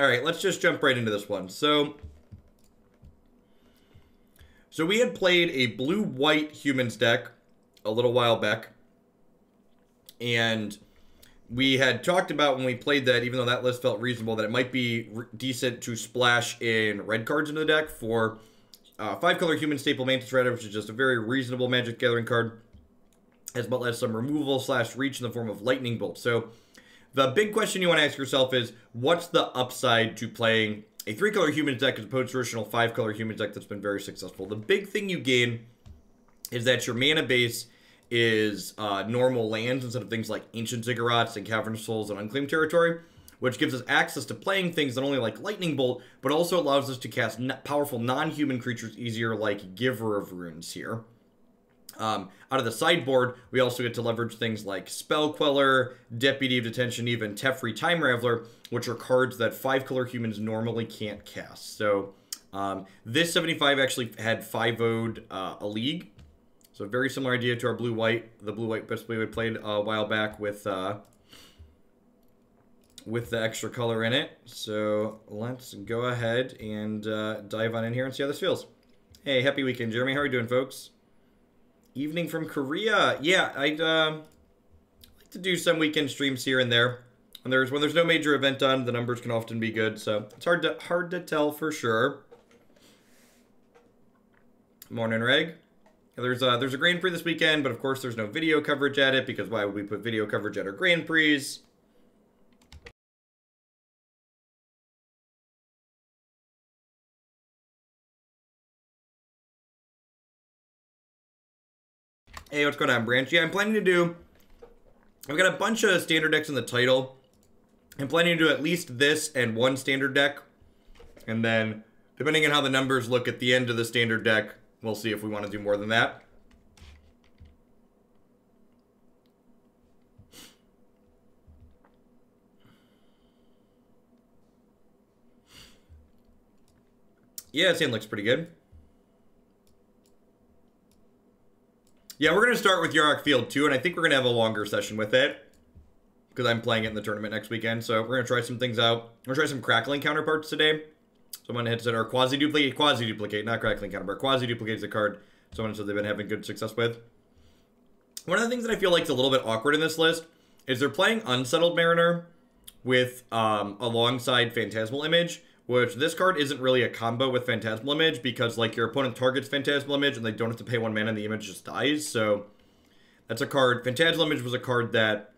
All right, let's just jump right into this one. So, so we had played a blue-white humans deck a little while back, and we had talked about when we played that, even though that list felt reasonable, that it might be decent to splash in red cards into the deck for uh, five color human staple Mantis Rider, which is just a very reasonable Magic Gathering card, as well as some removal slash reach in the form of Lightning Bolt. So the big question you want to ask yourself is, what's the upside to playing a three color humans deck as opposed to traditional five color humans deck that's been very successful? The big thing you gain is that your mana base is uh, normal lands instead of things like Ancient Ziggurats and Cavern Souls and Unclaimed Territory, which gives us access to playing things not only like Lightning Bolt, but also allows us to cast powerful non-human creatures easier like Giver of Runes here. Um, out of the sideboard, we also get to leverage things like Spell Queller, Deputy of Detention, even Teferi Time Raveler, which are cards that five color humans normally can't cast. So um, this 75 actually had 5 owed uh, a league, so very similar idea to our blue-white, the blue-white best we played a while back with uh, with the extra color in it. So let's go ahead and uh, dive on in here and see how this feels. Hey, happy weekend, Jeremy. How are you doing, folks? Evening from Korea. Yeah, I'd uh, like to do some weekend streams here and there. When there's when there's no major event on, the numbers can often be good. So it's hard to hard to tell for sure. Morning, Reg. There's a, there's a Grand Prix this weekend, but of course there's no video coverage at it because why would we put video coverage at our Grand Prix? Hey, what's going on, Branch? Yeah, I'm planning to do... I've got a bunch of standard decks in the title. I'm planning to do at least this and one standard deck. And then, depending on how the numbers look at the end of the standard deck, We'll see if we want to do more than that. Yeah, Sand looks pretty good. Yeah, we're going to start with Yarok Field 2, and I think we're going to have a longer session with it. Because I'm playing it in the tournament next weekend, so we're going to try some things out. We're going to try some Cackling Counterparts today. Someone had said, or quasi-duplicate, quasi-duplicate, not cackling counterpart. quasi-duplicate is a card someone said they've been having good success with. One of the things that I feel like is a little bit awkward in this list is they're playing Unsettled Mariner with um, alongside Phantasmal Image, which this card isn't really a combo with Phantasmal Image because like your opponent targets Phantasmal Image and they don't have to pay one mana and the image just dies. So that's a card. Phantasmal Image was a card that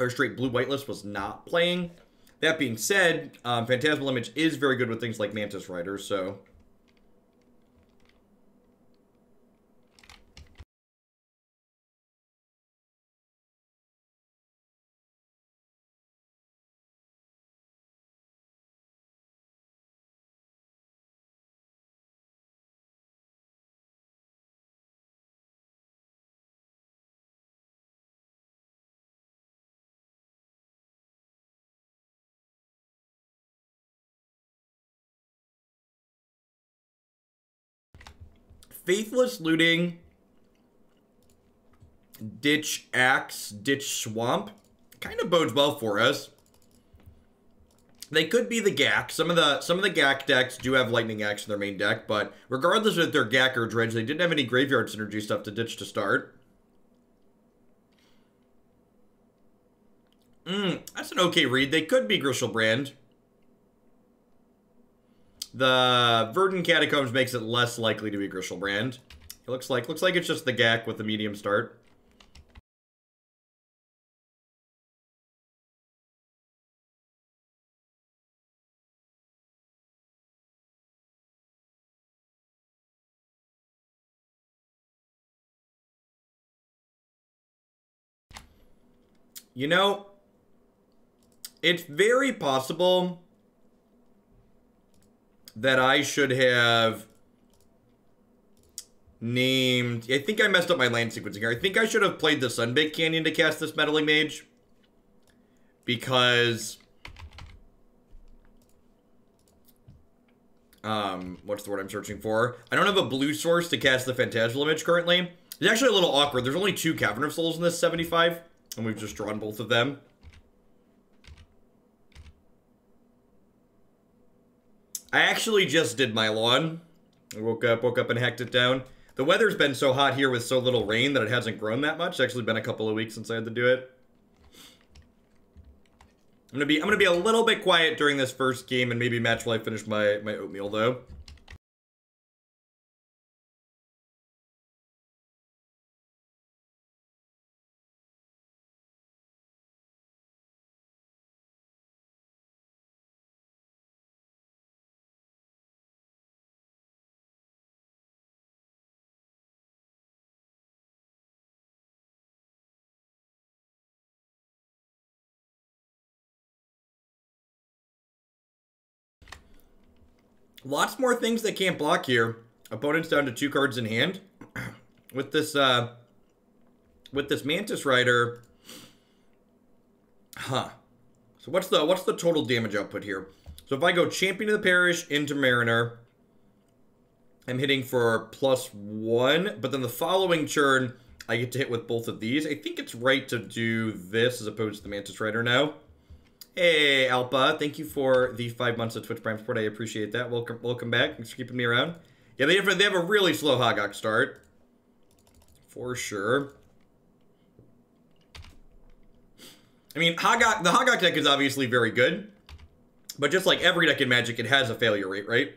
our straight blue white list was not playing. That being said, um, Phantasmal Image is very good with things like Mantis Rider, so... Faithless Looting, Ditch Axe, Ditch Swamp kind of bodes well for us. They could be the GAC. Some of the some of the GAC decks do have Lightning Axe in their main deck, but regardless of their GAC or Dredge, they didn't have any Graveyard Synergy stuff to ditch to start. Hmm, that's an okay read. They could be Griselbrand. The Verdant Catacombs makes it less likely to be Griselbrand. It looks like looks like it's just the GAC with the medium start. You know, it's very possible that I should have named... I think I messed up my land sequencing here. I think I should have played the Sunbaked Canyon to cast this Meddling Mage. Because... Um, what's the word I'm searching for? I don't have a blue source to cast the Phantasmal Image currently. It's actually a little awkward. There's only two Cavern of Souls in this 75, and we've just drawn both of them. I actually just did my lawn. I woke up, woke up and hacked it down. The weather's been so hot here with so little rain that it hasn't grown that much. It's actually been a couple of weeks since I had to do it. I'm gonna be I'm gonna be a little bit quiet during this first game and maybe match while I finish my, my oatmeal though. Lots more things they can't block here. Opponent's down to two cards in hand. with this, uh, with this Mantis Rider, huh. So what's the, what's the total damage output here? So if I go Champion of the Parish into Mariner, I'm hitting for plus one, but then the following turn, I get to hit with both of these. I think it's right to do this as opposed to the Mantis Rider now. Hey, Alpa. Thank you for the five months of Twitch Prime Support. I appreciate that. Welcome welcome back. Thanks for keeping me around. Yeah, they have, they have a really slow Hogaak start. For sure. I mean, Hogaak, the Hogaak deck is obviously very good. But just like every deck in Magic, it has a failure rate, right?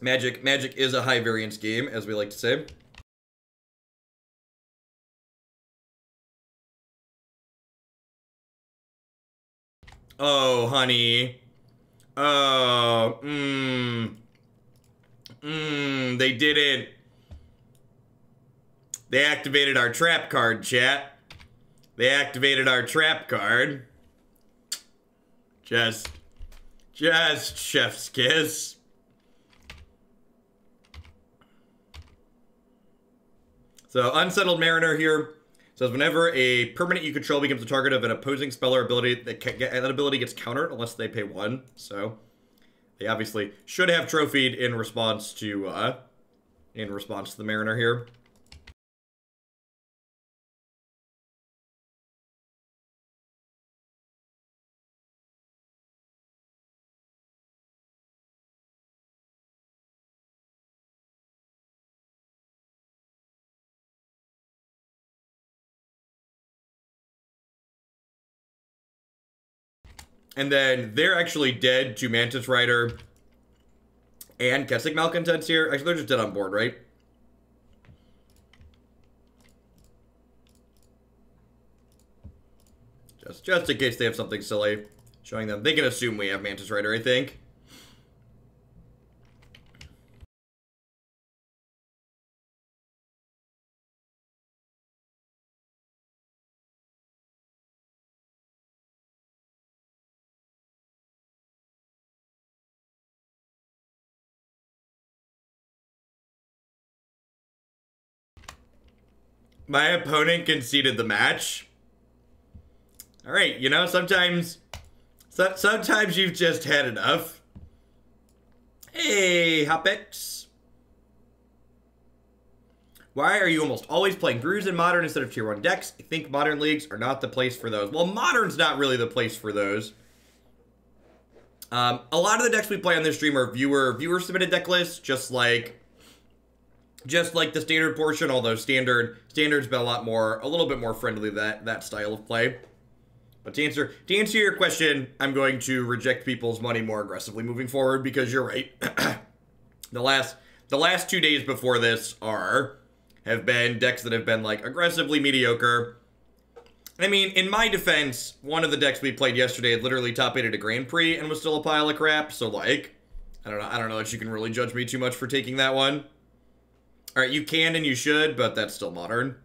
Magic, Magic is a high variance game, as we like to say. Oh, honey. Oh, mmm. Mmm, they did it. They activated our trap card, chat. They activated our trap card. Just, just chef's kiss. So, Unsettled Mariner here says whenever a permanent you control becomes the target of an opposing spell or ability, that, that ability gets countered unless they pay one. So they obviously should have trophied in response to uh, in response to the Mariner here. And then they're actually dead to Mantis Rider and Kessig Malcontents here. Actually, they're just dead on board, right? Just, just in case they have something silly showing them. They can assume we have Mantis Rider, I think. My opponent conceded the match. All right, you know, sometimes, so, sometimes you've just had enough. Hey, Hopix. Why are you almost always playing Brews in Modern instead of Tier 1 decks? I think Modern Leagues are not the place for those. Well, Modern's not really the place for those. Um, a lot of the decks we play on this stream are viewer viewer submitted deck lists, just like just like the standard portion, although standard standard's been a lot more, a little bit more friendly that that style of play. But to answer to answer your question, I'm going to reject people's money more aggressively moving forward because you're right. the last the last two days before this are have been decks that have been like aggressively mediocre. I mean, in my defense, one of the decks we played yesterday had literally top eight at a Grand Prix and was still a pile of crap. So like, I don't know. I don't know that you can really judge me too much for taking that one. All right, you can and you should, but that's still modern.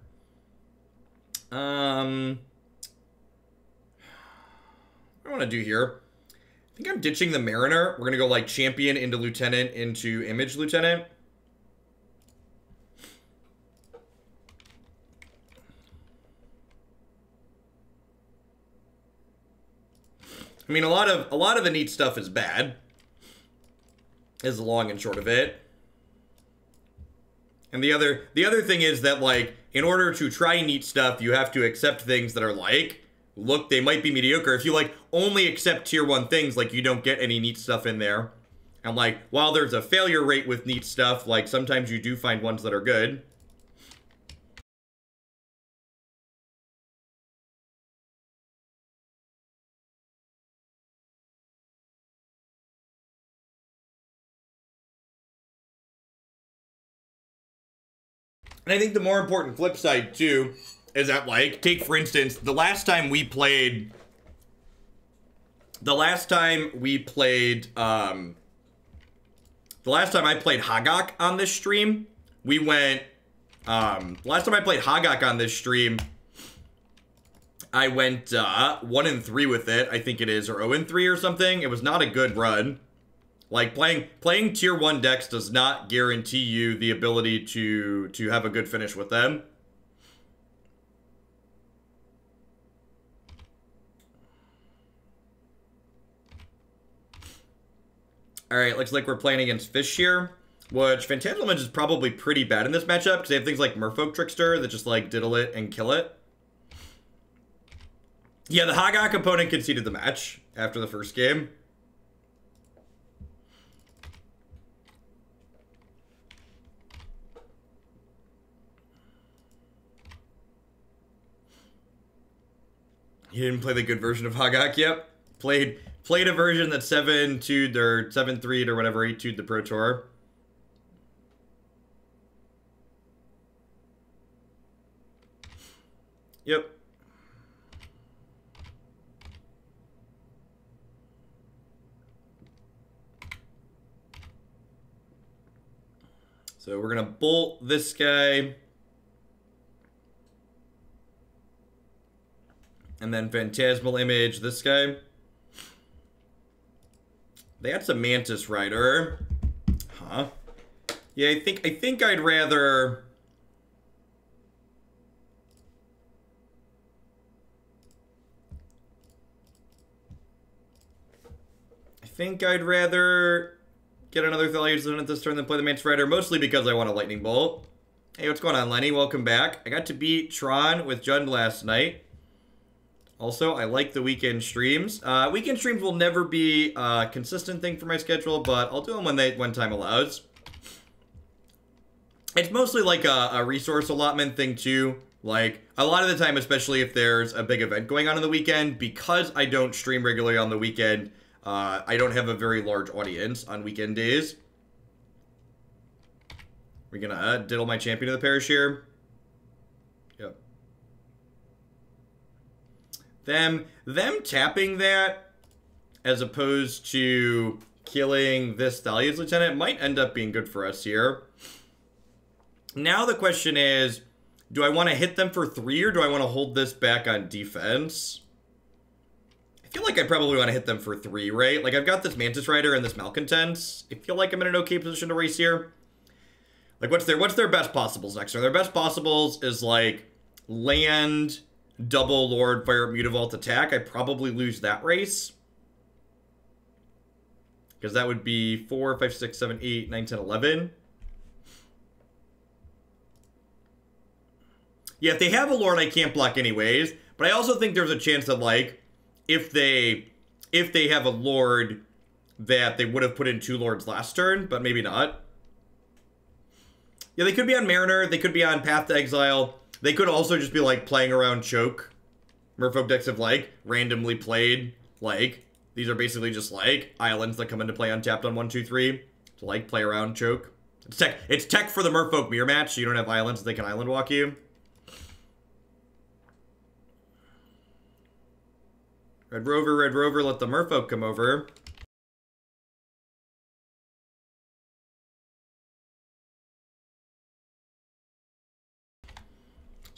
Um, what do I want to do here? I think I'm ditching the Mariner. We're going to go like Champion into Lieutenant into Image Lieutenant. I mean, a lot of a lot of the neat stuff is bad. Is the long and short of it. And the other the other thing is that like in order to try neat stuff, you have to accept things that are like look, they might be mediocre. If you like only accept tier one things, like you don't get any neat stuff in there. And like, while there's a failure rate with neat stuff, like sometimes you do find ones that are good. And I think the more important flip side too is that like take for instance the last time we played the last time we played um the last time I played Hogaak on this stream, we went um last time I played Hogaak on this stream I went uh 1 and 3 with it, I think it is or 0 and 3 or something. It was not a good run. Like playing playing tier one decks does not guarantee you the ability to to have a good finish with them. All right, looks like we're playing against Fish here, which Phantasmal is probably pretty bad in this matchup because they have things like Merfolk Trickster that just like diddle it and kill it. Yeah, the Hogaak opponent conceded the match after the first game. You didn't play the good version of Hogaak? Yep. Played played a version that 7 2 or 7 3 or whatever 8 2 the Pro Tour. Yep. So we're going to bolt this guy. And then Phantasmal Image, this guy. That's a Mantis Rider. Huh. Yeah, I think I think I'd rather I think I'd rather get another Thalia's at this turn than play the Mantis Rider, mostly because I want a Lightning Bolt. Hey, what's going on, Lenny? Welcome back. I got to beat Tron with Jund last night. Also, I like the weekend streams. Uh, weekend streams will never be a consistent thing for my schedule, but I'll do them when they when time allows. It's mostly like a, a resource allotment thing too. Like, a lot of the time, especially if there's a big event going on in the weekend, because I don't stream regularly on the weekend, uh, I don't have a very large audience on weekend days. We're gonna uh, diddle my champion of the parish here. Them them tapping that as opposed to killing this Thalia's lieutenant might end up being good for us here. Now the question is, do I want to hit them for three or do I want to hold this back on defense? I feel like I probably want to hit them for three, right? Like I've got this Mantis Rider and this Malcontents. I feel like I'm in an okay position to race here. Like what's their what's their best possibles next turn? Their best possibles is like land double Lord Fire Mutavault attack, I probably lose that race. Because that would be 4, 5, 6, 7, 8, 9, 10, 11. Yeah, if they have a Lord, I can't block anyways. But I also think there's a chance that, like, if they if they have a Lord, that they would have put in two Lords last turn, but maybe not. Yeah, they could be on Mariner. They could be on Path to Exile. They could also just be like playing around choke. Merfolk decks have like randomly played like these are basically just like islands that come into play untapped on one, two, three to like play around choke. It's tech. It's tech for the Merfolk mirror match. So you don't have islands; they can island walk you. Red Rover, Red Rover, let the Merfolk come over.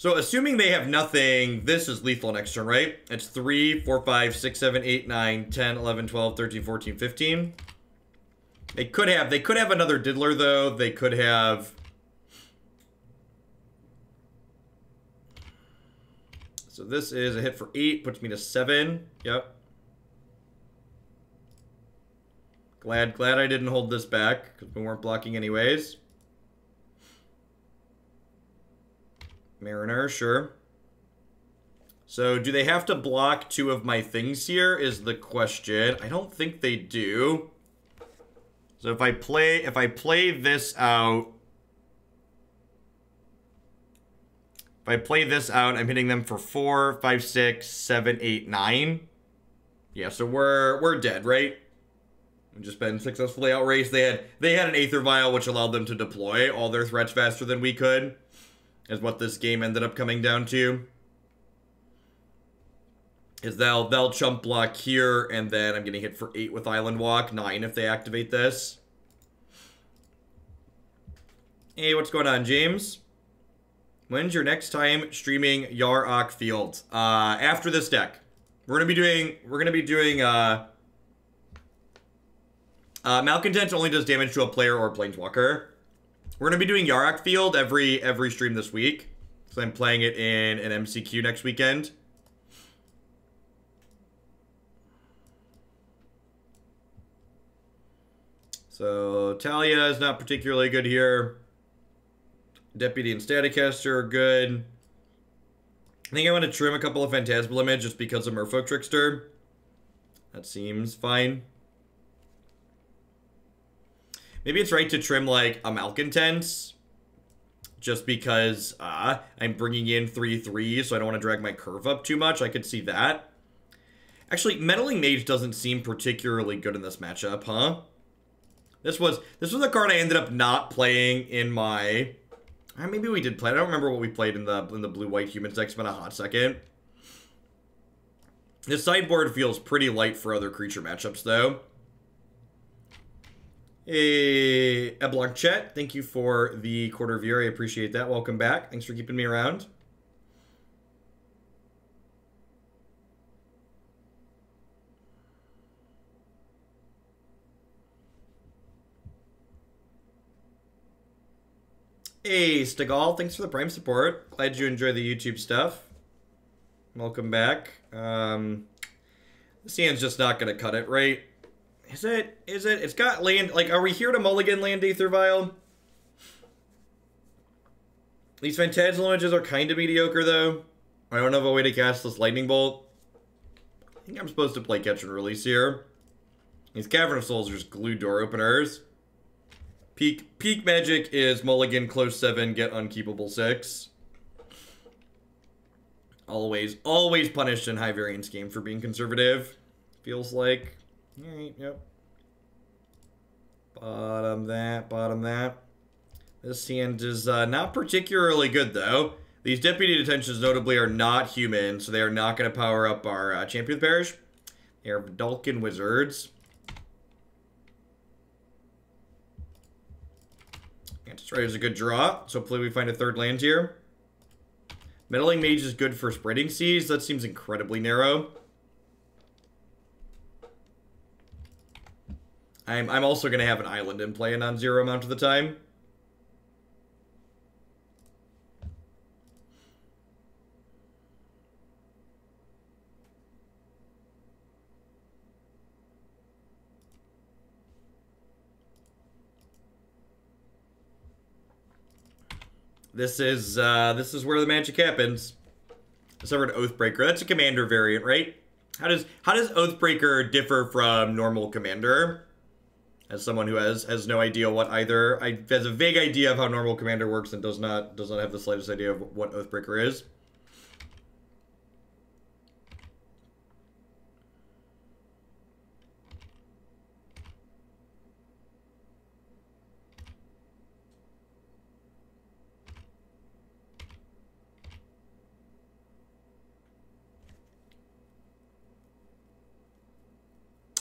So assuming they have nothing, this is lethal next turn, right? It's 3, 4, 5, 6, 7, 8, 9, 10, 11, 12, 13, 14, 15. They could have, they could have another diddler though. They could have... So this is a hit for 8, puts me to 7. Yep. Glad, glad I didn't hold this back, because we weren't blocking anyways. Mariner, sure. So do they have to block two of my things here is the question. I don't think they do. So if I play if I play this out If I play this out, I'm hitting them for four, five, six, seven, eight, nine. Yeah, so we're we're dead, right? We've just been successfully outraced. They had they had an Aether Vial, which allowed them to deploy all their threats faster than we could. Is what this game ended up coming down to is they'll they'll chump block here, and then I'm getting hit for eight with Island Walk, nine if they activate this. Hey, what's going on, James? When's your next time streaming Yarok Field? Uh, after this deck, we're gonna be doing we're gonna be doing uh, uh, Malcontent only does damage to a player or planeswalker. We're gonna be doing Yarok Field every every stream this week. So I'm playing it in an MCQ next weekend. So Thalia is not particularly good here. Deputy and Staticaster are good. I think I want to trim a couple of Phantasmal Image just because of Merfolk Trickster. That seems fine. Maybe it's right to trim like a Malcontents. Just because uh, I'm bringing in 3-3, so I don't want to drag my curve up too much. I could see that. Actually, Meddling Mage doesn't seem particularly good in this matchup, huh? This was this was a card I ended up not playing in my. Uh, maybe we did play. I don't remember what we played in the in the blue white humans deck. It's been a hot second. This sideboard feels pretty light for other creature matchups, though. Hey, Eblong Chet, thank you for the quarter viewer. I appreciate that. Welcome back. Thanks for keeping me around. Hey, Stegall, thanks for the Prime support. Glad you enjoy the YouTube stuff. Welcome back. Um, this just not going to cut it, right? Is it? Is it? It's got land. Like, are we here to mulligan land Aether Vial? These Phantasmal images are kind of mediocre, though. I don't have a way to cast this Lightning Bolt. I think I'm supposed to play Catch and Release here. These Cavern of Souls are just glue door openers. Peak peak magic is mulligan close seven, get unkeepable six. Always, always punished in high variance game for being conservative. Feels like. Alright, yep. Bottom that, bottom that. This hand is uh, not particularly good, though. These deputy detentions, notably, are not human, so they are not going to power up our uh, champion parish. They are Vedalken Wizards. Destroyer is a good draw, so hopefully we find a third land here. Meddling Mage is good for spreading seas. That seems incredibly narrow. I'm, I'm also going to have an island in play a non-zero amount of the time. This is uh, this is where the magic happens. Severed Oathbreaker. That's a commander variant, right? How does how does Oathbreaker differ from normal commander? As someone who has has no idea what either I has a vague idea of how normal commander works and does not does not have the slightest idea of what Oathbreaker is.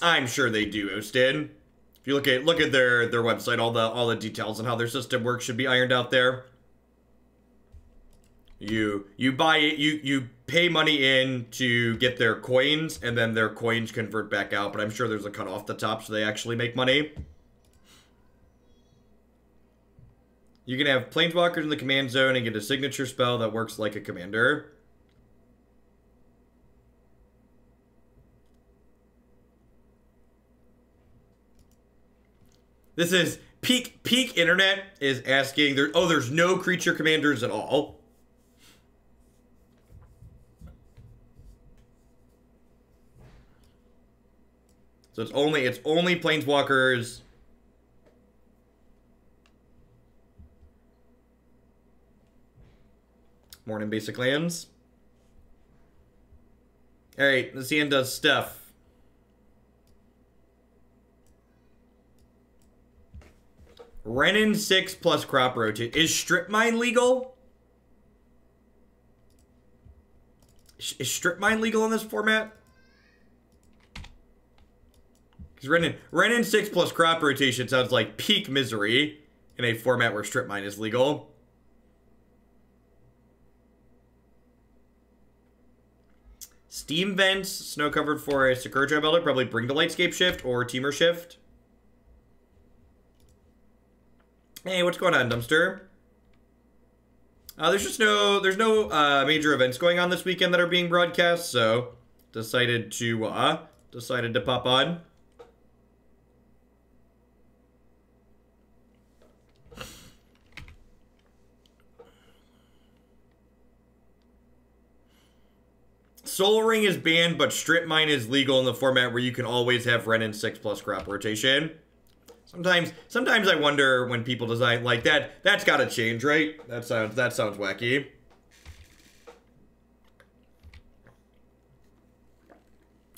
I'm sure they do, Ostin. If you look at look at their their website, all the all the details on how their system works should be ironed out there. You you buy it, you you pay money in to get their coins, and then their coins convert back out. But I'm sure there's a cut off the top, so they actually make money. You can have planeswalkers in the command zone and get a signature spell that works like a commander. This is peak peak internet is asking there oh there's no creature commanders at all. So it's only it's only planeswalkers. Morning basic lands. Alright, let's see end does stuff. Renin 6 plus crop rotate. Is strip mine legal? Is strip mine legal in this format? Because Renin, Renin 6 plus crop rotation sounds like peak misery in a format where strip mine is legal. Steam Vents, Snow Covered Forest, Sakura Tribe Elder, probably bring the Lightscape Shift or Temur Shift. Hey, what's going on, Dumpster? Uh, there's just no, there's no uh, major events going on this weekend that are being broadcast, so decided to, uh, decided to pop on. Sol Ring is banned, but Strip Mine is legal in the format where you can always have Renin 6 plus crop rotation. Sometimes, sometimes I wonder when people design like that. That's got to change, right? That sounds that sounds wacky.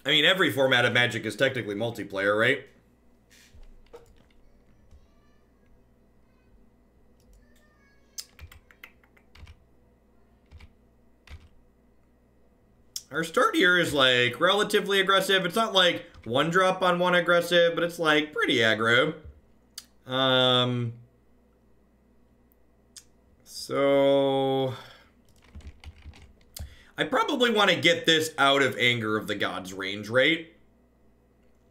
I mean, every format of Magic is technically multiplayer, right? Our start here is like relatively aggressive. It's not like one drop on one aggressive, but it's like pretty aggro. Um, so I probably want to get this out of Anger of the Gods range, right?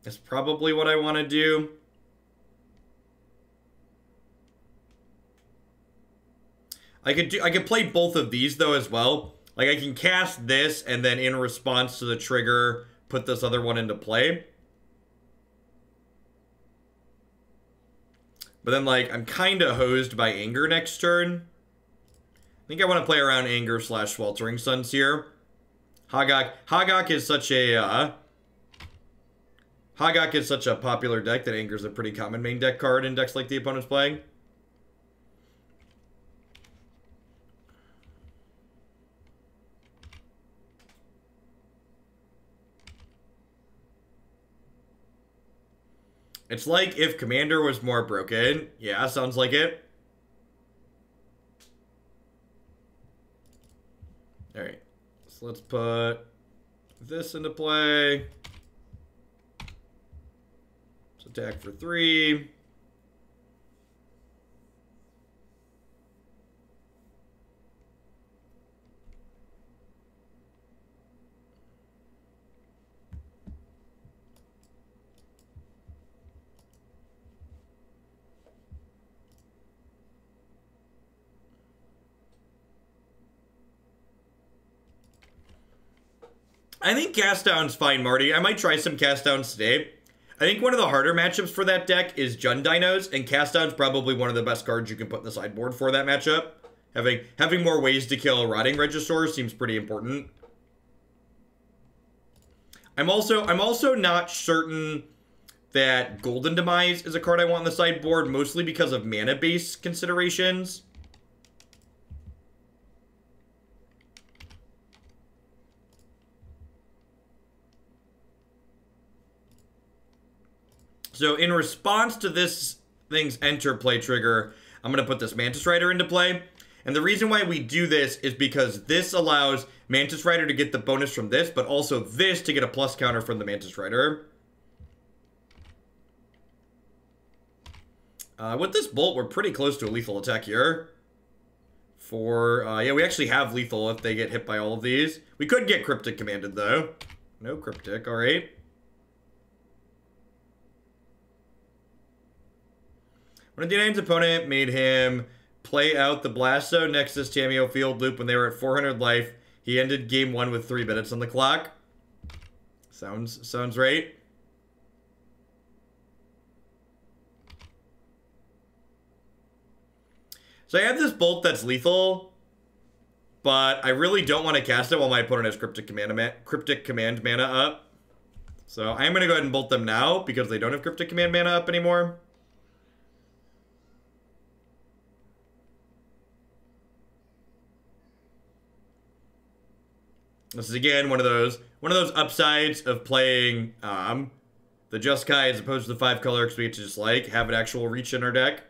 That's probably what I want to do. I could do I could play both of these though as well. Like I can cast this and then in response to the trigger put this other one into play. But then, like, I'm kind of hosed by Anger next turn. I think I want to play around Anger slash Sweltering Suns here. Hogaak, Hogaak is such a, uh... Hogaak is such a popular deck that Anger is a pretty common main deck card in decks like the opponent's playing. It's like if Commander was more broken. Yeah, sounds like it. Alright. So let's put this into play. Let's attack for three. I think cast down's fine, Marty. I might try some cast downs today. I think one of the harder matchups for that deck is Jund Dinos, and cast down's probably one of the best cards you can put in the sideboard for that matchup. Having having more ways to kill a rotting Regisaur seems pretty important. I'm also I'm also not certain that Golden Demise is a card I want in the sideboard, mostly because of mana base considerations. So in response to this thing's enter play trigger, I'm going to put this Mantis Rider into play. And the reason why we do this is because this allows Mantis Rider to get the bonus from this, but also this to get a plus counter from the Mantis Rider. Uh, with this Bolt, we're pretty close to a lethal attack here. For, uh, yeah, we actually have lethal if they get hit by all of these. We could get Cryptic commanded, though. No Cryptic, alright. One United's opponent made him play out the Blasto Nexus Tamiyo field loop when they were at 400 life. He ended game one with three minutes on the clock. Sounds sounds right. So I have this bolt that's lethal, but I really don't want to cast it while my opponent has cryptic command cryptic command mana up. So I am going to go ahead and bolt them now because they don't have Cryptic Command mana up anymore. This is again one of those one of those upsides of playing um, the Jeskai as opposed to the five color because we get to just like have an actual reach in our deck.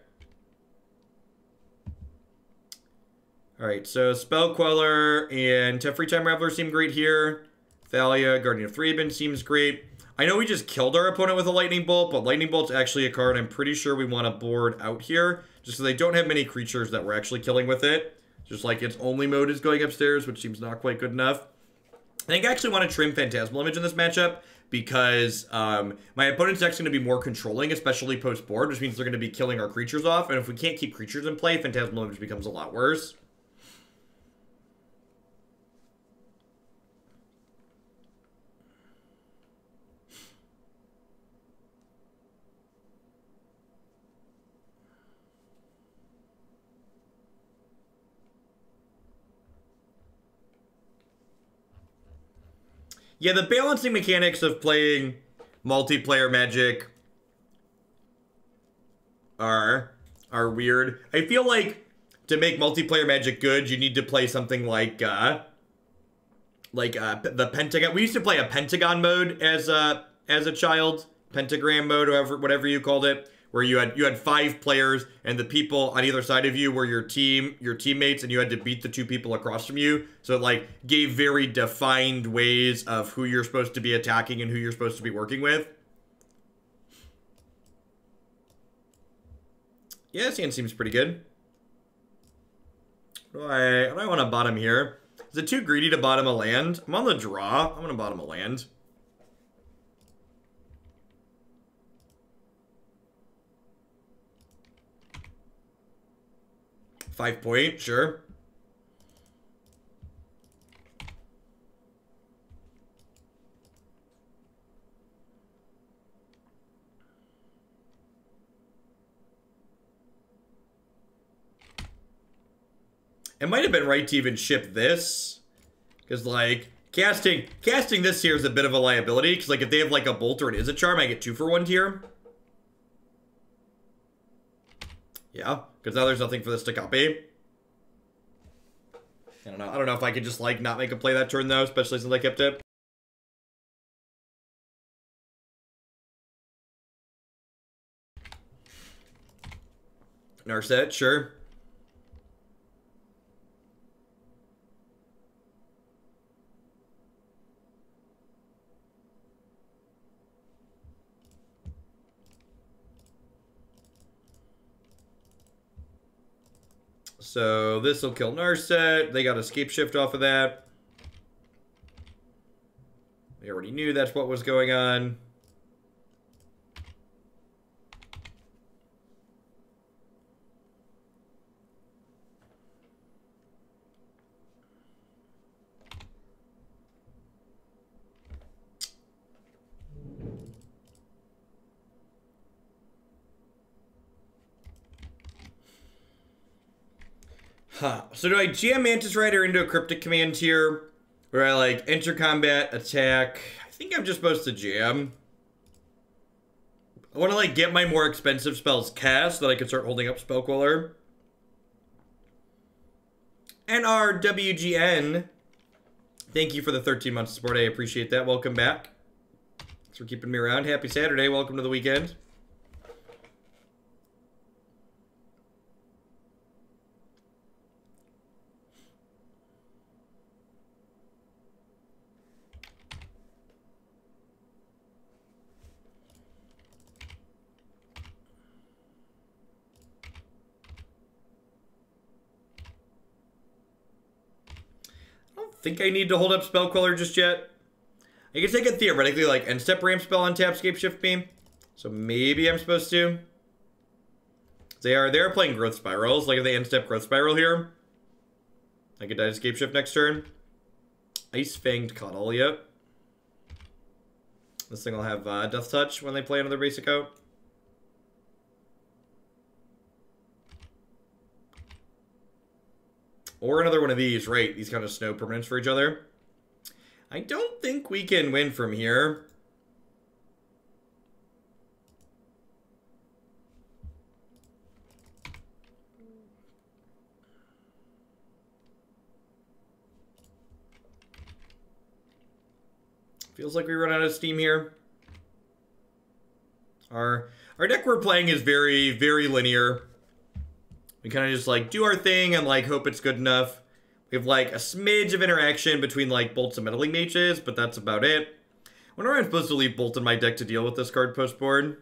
Alright, so Spell Queller and Teferi Time Raveler seem great here. Thalia, Guardian of Thraben seems great. I know we just killed our opponent with a Lightning Bolt, but Lightning Bolt's actually a card I'm pretty sure we want to board out here, just so they don't have many creatures that we're actually killing with it. Just like its only mode is going upstairs, which seems not quite good enough. I think I actually want to trim Phantasmal Image in this matchup because um, my opponent's deck's going to be more controlling, especially post-board, which means they're going to be killing our creatures off. And if we can't keep creatures in play, Phantasmal Image becomes a lot worse. Yeah, the balancing mechanics of playing multiplayer Magic are are weird. I feel like to make multiplayer Magic good, you need to play something like uh like uh the Pentagon. We used to play a Pentagon mode as a as a child, Pentagram mode, whatever whatever you called it where you had you had five players and the people on either side of you were your team, your teammates, and you had to beat the two people across from you. So it like gave very defined ways of who you're supposed to be attacking and who you're supposed to be working with. Yeah, this hand seems pretty good. What do I, do I want to bottom here? Is it too greedy to bottom a land? I'm on the draw. I'm to bottom a land. Five point, sure. It might have been right to even ship this. Because, like, casting casting this here is a bit of a liability. Because, like, if they have, like, a bolt or it is a charm, I get two for one tier. Yeah. Because now there's nothing for this to copy. I don't know. I don't know if I could just, like, not make a play that turn, though, especially since I kept it. Narset, sure. So this will kill Narset. They got escape shift off of that. They already knew that's what was going on. Huh. So do I jam Mantis Rider into a Cryptic Command here? Where I, like, enter combat, attack... I think I'm just supposed to jam. I want to, like, get my more expensive spells cast so that I can start holding up Spell Queller. And our WGN. Thank you for the 13 months of support. I appreciate that. Welcome back. Thanks for keeping me around. Happy Saturday. Welcome to the weekend. Think I need to hold up Spell Queller just yet. I can take it theoretically like end step ramp spell on tap scape shift beam. So maybe I'm supposed to. They are they're playing growth spirals. Like if they end step growth spiral here. I could die escape shift next turn. Ice-Fang Coatl, yep. This thing will have uh, Death Touch when they play another basic out. Or another one of these, right? These kind of snow permanents for each other. I don't think we can win from here. Feels like we run out of steam here. Our our deck we're playing is very, very linear. We kind of just like do our thing and like hope it's good enough. We have like a smidge of interaction between like bolts and meddling mages, but that's about it. When am I supposed to leave Bolt in my deck to deal with this card post board?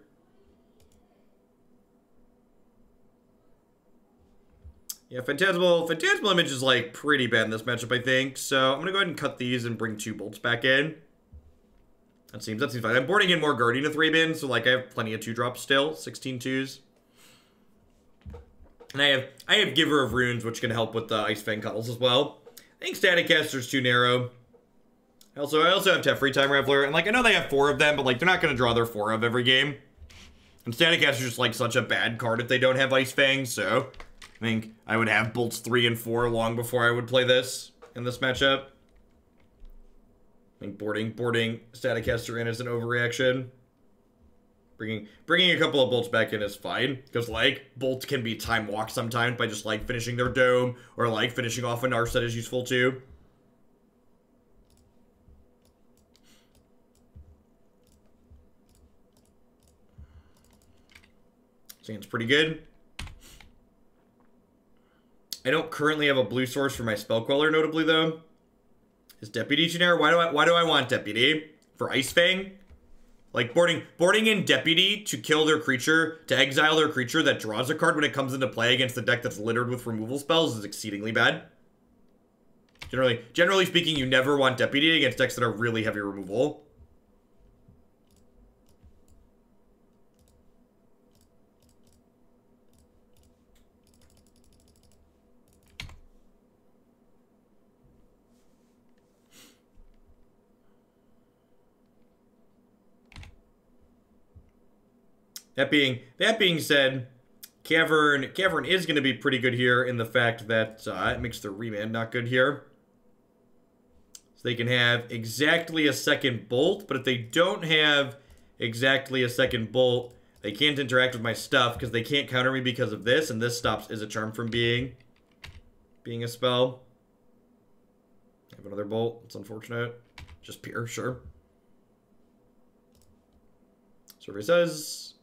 Yeah, Phantasmal, Phantasmal Image is like pretty bad in this matchup, I think. So I'm gonna go ahead and cut these and bring two bolts back in. That seems that seems fine. I'm boarding in more Guardian of Thraben, so like I have plenty of two drops still, 16 twos. And I have I have Giver of Runes, which can help with the Ice-Fang Coatls as well. I think Staticaster's too narrow. Also, I also have Teferi Time Raveler, and like I know they have four of them, but like they're not gonna draw their four of every game. And Staticaster's just like such a bad card if they don't have Ice Fang, so I think I would have bolts three and four long before I would play this in this matchup. I think boarding boarding Staticaster in is an overreaction. Bringing bringing a couple of bolts back in is fine because like bolts can be time walked sometimes by just like finishing their dome or like finishing off a Narset is useful too. Seems pretty good. I don't currently have a blue source for my spell queller, notably though. Is Deputy generic? Why do I why do I want Deputy? For Ice Fang? Like boarding boarding in Deputy to kill their creature, to exile their creature that draws a card when it comes into play against the deck that's littered with removal spells is exceedingly bad. Generally, generally speaking, you never want Deputy against decks that are really heavy removal. That being that being said, Cavern Cavern is going to be pretty good here in the fact that uh, it makes the remand not good here. So they can have exactly a second bolt, but if they don't have exactly a second bolt, they can't interact with my stuff because they can't counter me because of this, and this stops Izzet Charm from being being a spell. I have another bolt. It's unfortunate. Just pure, sure. Survey says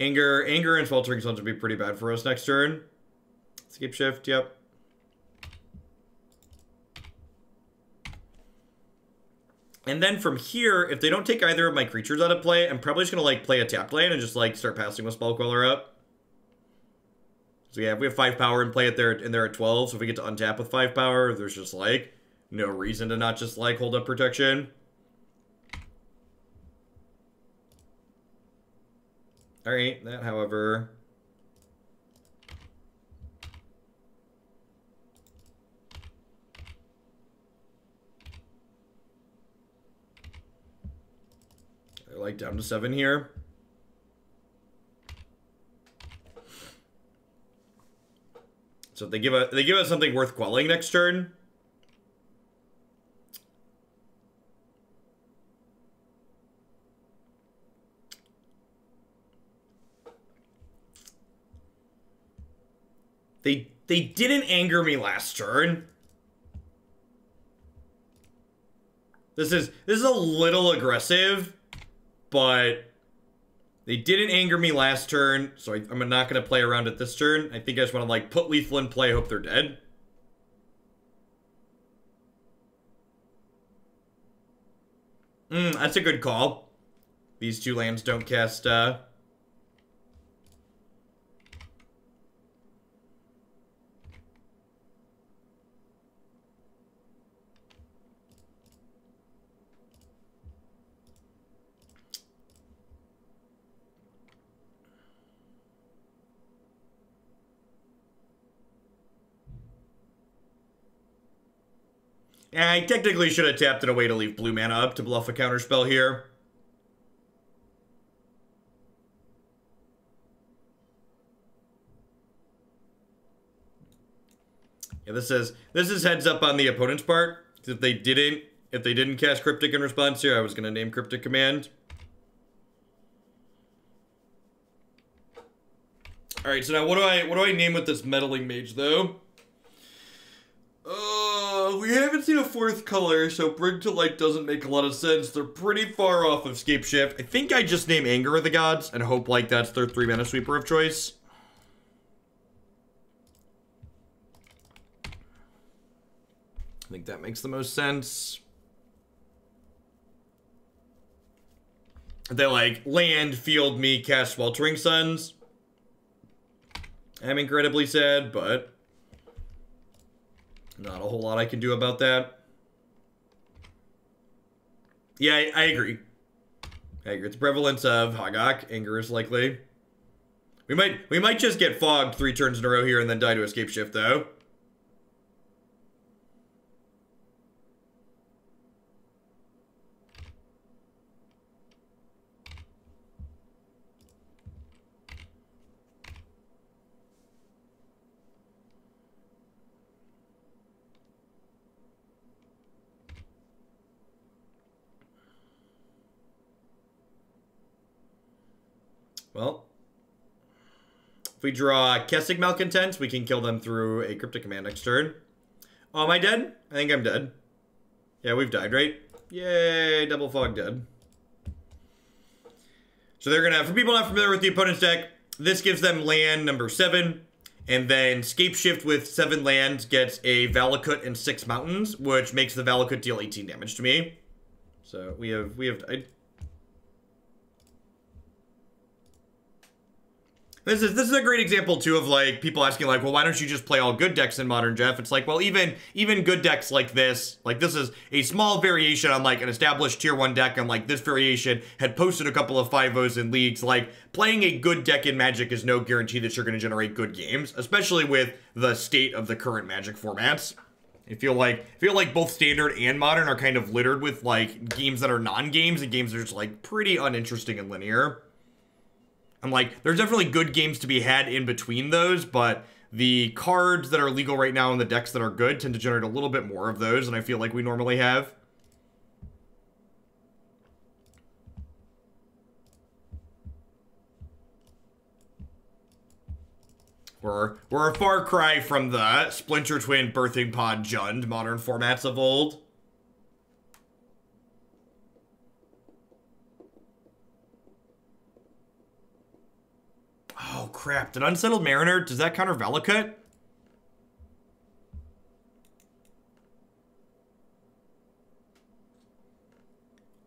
Anger, anger and faltering suns would be pretty bad for us next turn. Scapeshift, yep. And then from here, if they don't take either of my creatures out of play, I'm probably just gonna like play a tap lane and just like start passing with Spell Queller up. So yeah, we have five power and play it there and they're at 12. So if we get to untap with five power, there's just like no reason to not just like hold up protection. Alright, that, however... I like down to seven here. So if they give us they give us something worth quelling next turn, They they didn't anger me last turn. This is this is a little aggressive, but they didn't anger me last turn, so I, am not to play around it this turn. I think I just want to like put lethal in play, hope they're dead. Mm, that's a good call. These two lands don't cast uh, I technically should have tapped it away to leave blue mana up to bluff a counterspell here. Yeah, this is this is heads up on the opponent's part. If they didn't if they didn't cast Cryptic in response here, I was gonna name Cryptic Command. Alright, so now what do I what do I name with this meddling mage though? Uh we haven't seen a fourth color, so Bring to Light doesn't make a lot of sense. They're pretty far off of Scape Shift. I think I just name Anger of the Gods and hope like that's their three mana sweeper of choice. I think that makes the most sense. They like land, field me, cast Sweltering Suns. I'm incredibly sad, but not a whole lot I can do about that. Yeah, I, I agree. I agree. It's prevalence of Hogaak. Anger is likely. We might we might just get fogged three turns in a row here and then die to escape shift though. Well, if we draw Kessig Malcontents, we can kill them through a Cryptic Command next turn. Oh, am I dead? I think I'm dead. Yeah, we've died, right? Yay, Double Fog dead. So they're gonna, for people not familiar with the opponent's deck, this gives them land number seven, and then Scape Shift with seven lands gets a Valakut and six mountains, which makes the Valakut deal 18 damage to me. So we have, we have, I, This is this is a great example too of like people asking like, well, why don't you just play all good decks in Modern Jeff? It's like, well, even even good decks like this, like this is a small variation on like an established tier one deck, and like this variation had posted a couple of 5-0s in leagues. Like playing a good deck in Magic is no guarantee that you're going to generate good games, especially with the state of the current Magic formats. I feel like I feel like both standard and modern are kind of littered with like games that are non-games and games that are just like pretty uninteresting and linear. I'm like, there's definitely good games to be had in between those, but the cards that are legal right now and the decks that are good tend to generate a little bit more of those than I feel like we normally have. We're, we're a far cry from the Splinter Twin Birthing Pod Jund modern formats of old. Oh, crap. Did Unsettled Mariner, does that counter Valakut?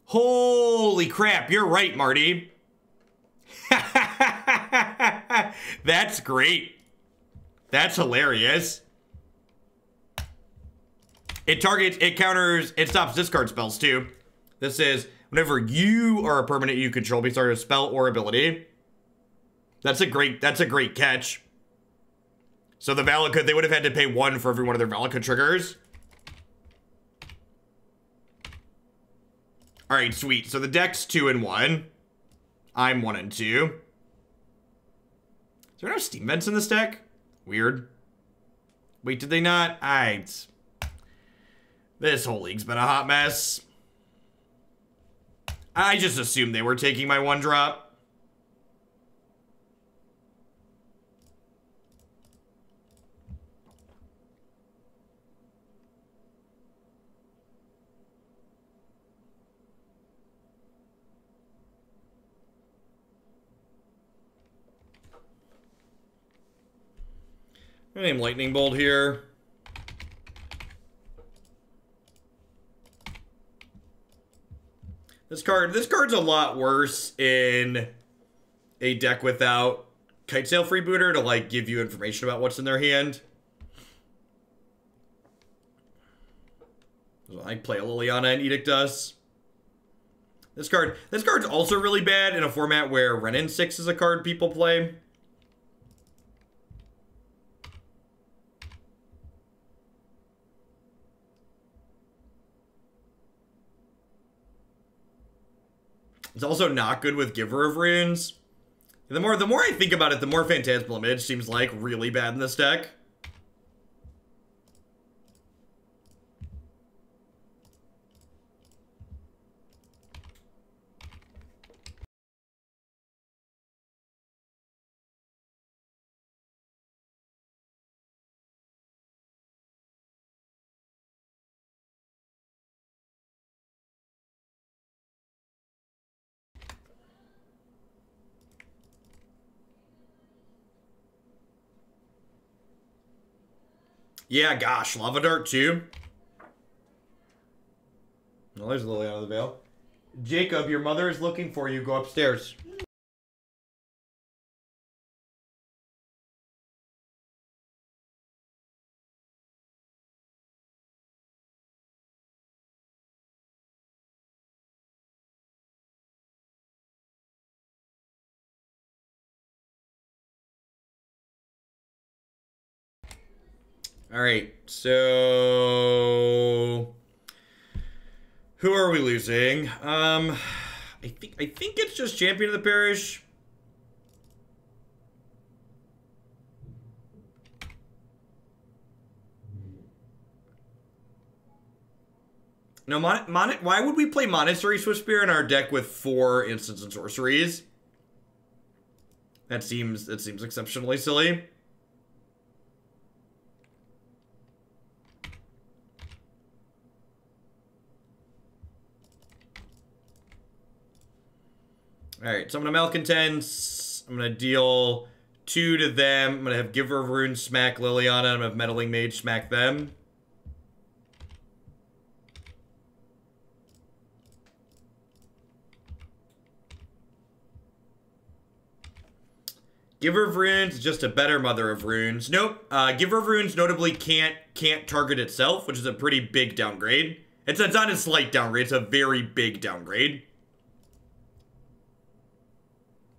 Holy crap, you're right, Marty. That's great. That's hilarious. It targets, it counters, it stops discard spells too. This is whenever you are a permanent you control be on a spell or ability. That's a great that's a great catch. So the Valakut, they would have had to pay one for every one of their Valakut triggers. Alright, sweet. So the deck's two and one. I'm one and two. Is there no steam vents in this deck? Weird. Wait, did they not? I. This whole league's been a hot mess. I just assumed they were taking my one drop. I name Lightning Bolt here. This card, this card's a lot worse in a deck without Kitesail Freebooter to like give you information about what's in their hand. I play a Liliana and Edict Us. This card, this card's also really bad in a format where and 6 is a card people play. It's also not good with Giver of Runes. The more the more I think about it, the more Phantasmal Image seems like really bad in this deck. Yeah, gosh, Lava Dart too. Well, there's Lily out of the Veil. Jacob, your mother is looking for you. Go upstairs. All right, so who are we losing? Um, I think I think it's just champion of the parish. No, mon, mon why would we play Monastery Swiftspear in our deck with four instants and sorceries? That seems that seems exceptionally silly. Alright, so I'm going to Malcontents. I'm going to deal two to them. I'm going to have Giver of Runes smack Liliana. I'm going to have Meddling Mage smack them. Giver of Runes is just a better Mother of Runes. Nope. Uh, Giver of Runes notably can't can't target itself, which is a pretty big downgrade. It's, it's not a slight downgrade, it's a very big downgrade.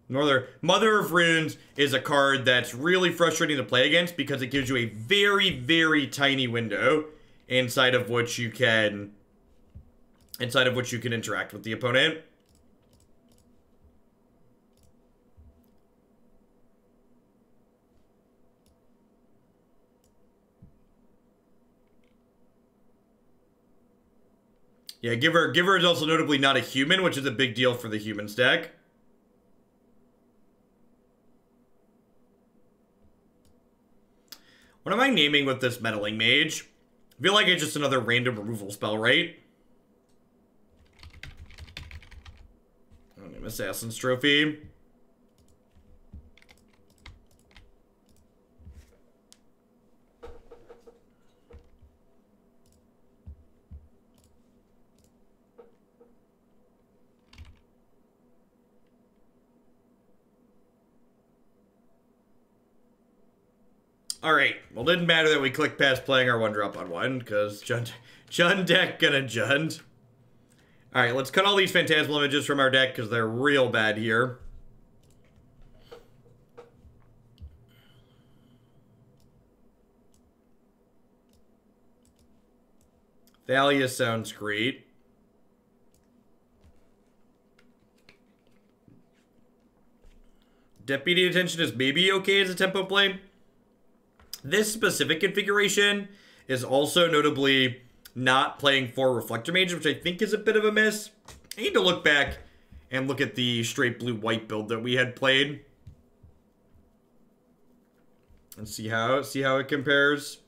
Northern Mother of Runes is a card that's really frustrating to play against because it gives you a very, very tiny window inside of which you can inside of which you can interact with the opponent. Yeah, Giver Giver is also notably not a human, which is a big deal for the human stack. What am I naming with this Meddling Mage? I feel like it's just another random removal spell, right? I'll name Assassin's Trophy. All right. Well, it didn't matter that we clicked past playing our one drop on one because Jund, Jund deck gonna Jund. All right, let's cut all these phantasmal images from our deck because they're real bad here. Thalia sounds great. Deputy of Detention is maybe okay as a tempo play. This specific configuration is also notably not playing for Reflector Mage, which I think is a bit of a miss. I need to look back and look at the straight blue-white build that we had played. And see how see how it compares.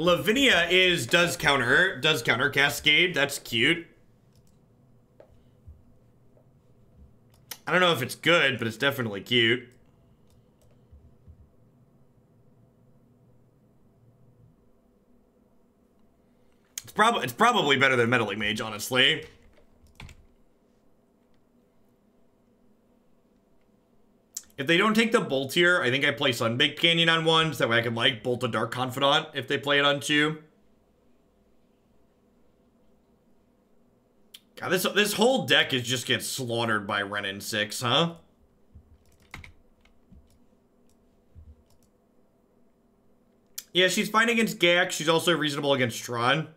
Lavinia is does counter does counter Cascade. That's cute. I don't know if it's good, but it's definitely cute. It's probably it's probably better than Meddling Mage, honestly. If they don't take the Bolt here, I think I play Sunbaked Canyon on one, so that way I can, like, Bolt a Dark Confidant if they play it on two. God, this, this whole deck is just gets slaughtered by Wrenn and 6, huh? Yeah, she's fine against Gak. She's also reasonable against Tron.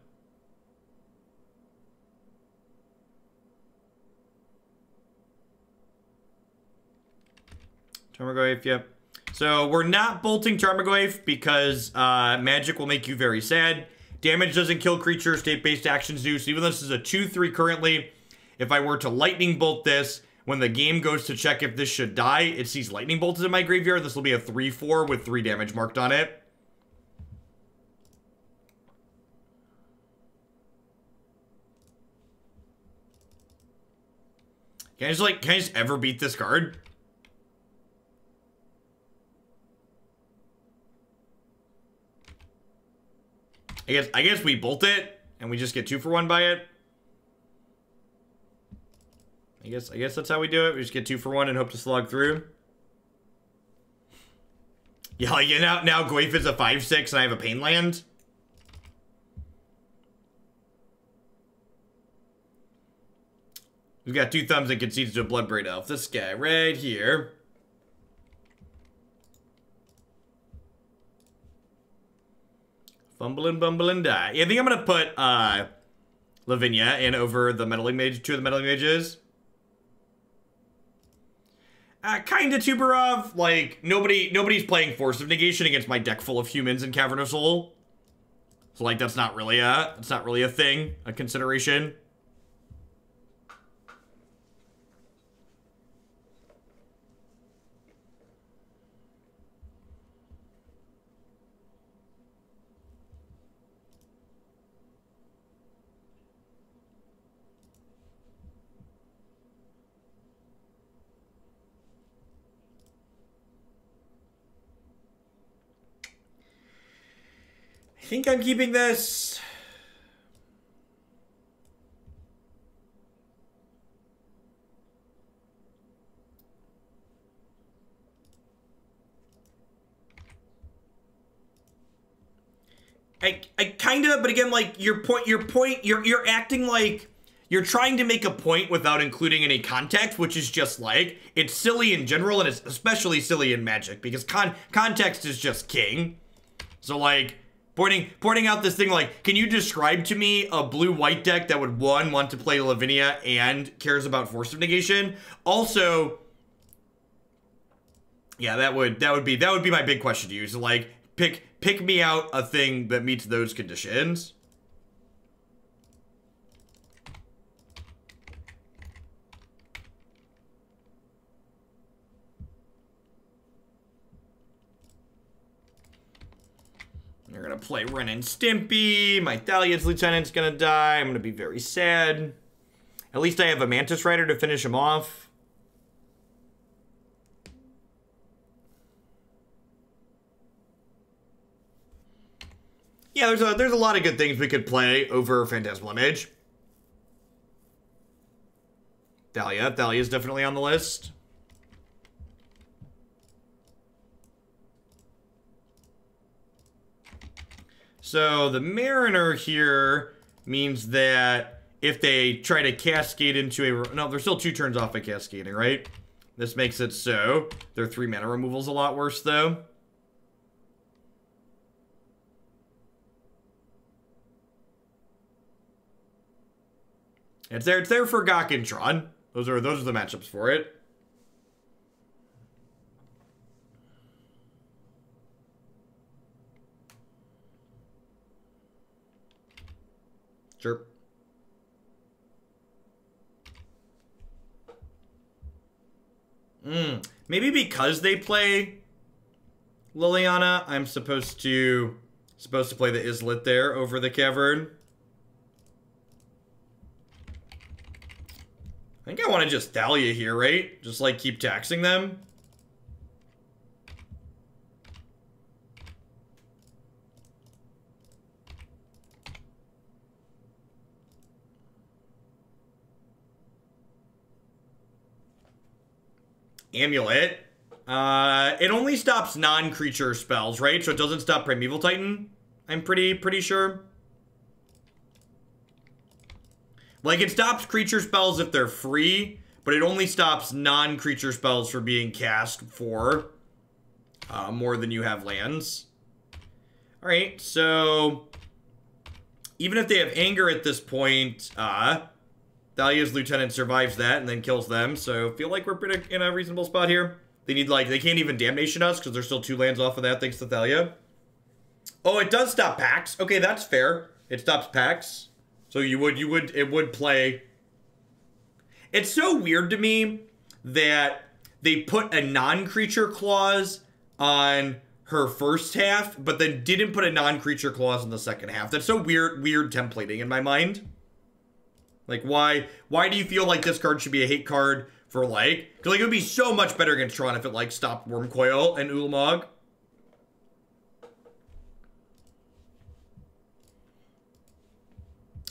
Tarmogoyf, yep. So we're not bolting Tarmogoyf because uh, magic will make you very sad. Damage doesn't kill creatures, state-based actions do. So even though this is a 2-3 currently, if I were to lightning bolt this, when the game goes to check if this should die, it sees lightning bolts in my graveyard. This will be a 3-4 with 3 damage marked on it. Can I just like, can I just ever beat this card? I guess I guess we bolt it and we just get two for one by it. I guess I guess that's how we do it. We just get two for one and hope to slog through. Yeah, like now now Goyf is a five six and I have a pain land. We've got two thumbs and concedes to a Bloodbraid Elf. This guy right here. Fumbling, bumbling, die. Yeah, I think I'm gonna put uh, Lavinia in over the Meddling Mage, two of the Meddling Mages. Uh, kinda Tuberov. Like, nobody nobody's playing Force of Negation against my deck full of humans in Cavern of Soul. So, like, that's not really a, that's not really a thing, a consideration. Think I'm keeping this. I, I kind of, but again, like your point, your point, you're you're acting like you're trying to make a point without including any context, which is just like it's silly in general, and it's especially silly in Magic because con context is just king. So like Pointing, pointing out this thing like, can you describe to me a blue-white deck that would, one, want to play Lavinia and cares about Force of Negation? Also, yeah, that would, that would be, that would be my big question to you. So, like, pick, pick me out a thing that meets those conditions. You're gonna play Ren and Stimpy. My Thalia's lieutenant's gonna die. I'm gonna be very sad. At least I have a Mantis Rider to finish him off. Yeah, there's a there's a lot of good things we could play over Phantasmal Image. Thalia. Thalia's definitely on the list. So the Mariner here means that if they try to cascade into a... No, they're still two turns off of cascading, right? This makes it so. Their three mana removal's a lot worse, though. It's there. It's there for Gakentron. Those are those are the matchups for it. Sure. Mm. Maybe because they play Liliana, I'm supposed to supposed to play the Islet there over the cavern. I think I want to just Thalia here, right? Just like keep taxing them. Amulet. Uh, it only stops non-creature spells, right? So it doesn't stop Primeval Titan. I'm pretty pretty sure. Like it stops creature spells if they're free, but it only stops non-creature spells for being cast for uh, more than you have lands. All right, so even if they have anger at this point, uh, Thalia's lieutenant survives that and then kills them, so feel like we're pretty in a reasonable spot here. They need, like, they can't even Damnation us because there's still two lands off of that thanks to Thalia. Oh, it does stop packs. Okay, that's fair. It stops packs. So you would you would it would play. It's so weird to me that they put a non-creature clause on her first half, but then didn't put a non-creature clause in the second half. That's so weird, weird templating in my mind. Like why why do you feel like this card should be a hate card for like? Because like it would be so much better against Tron if it like stopped Wurmcoil and Ulamog.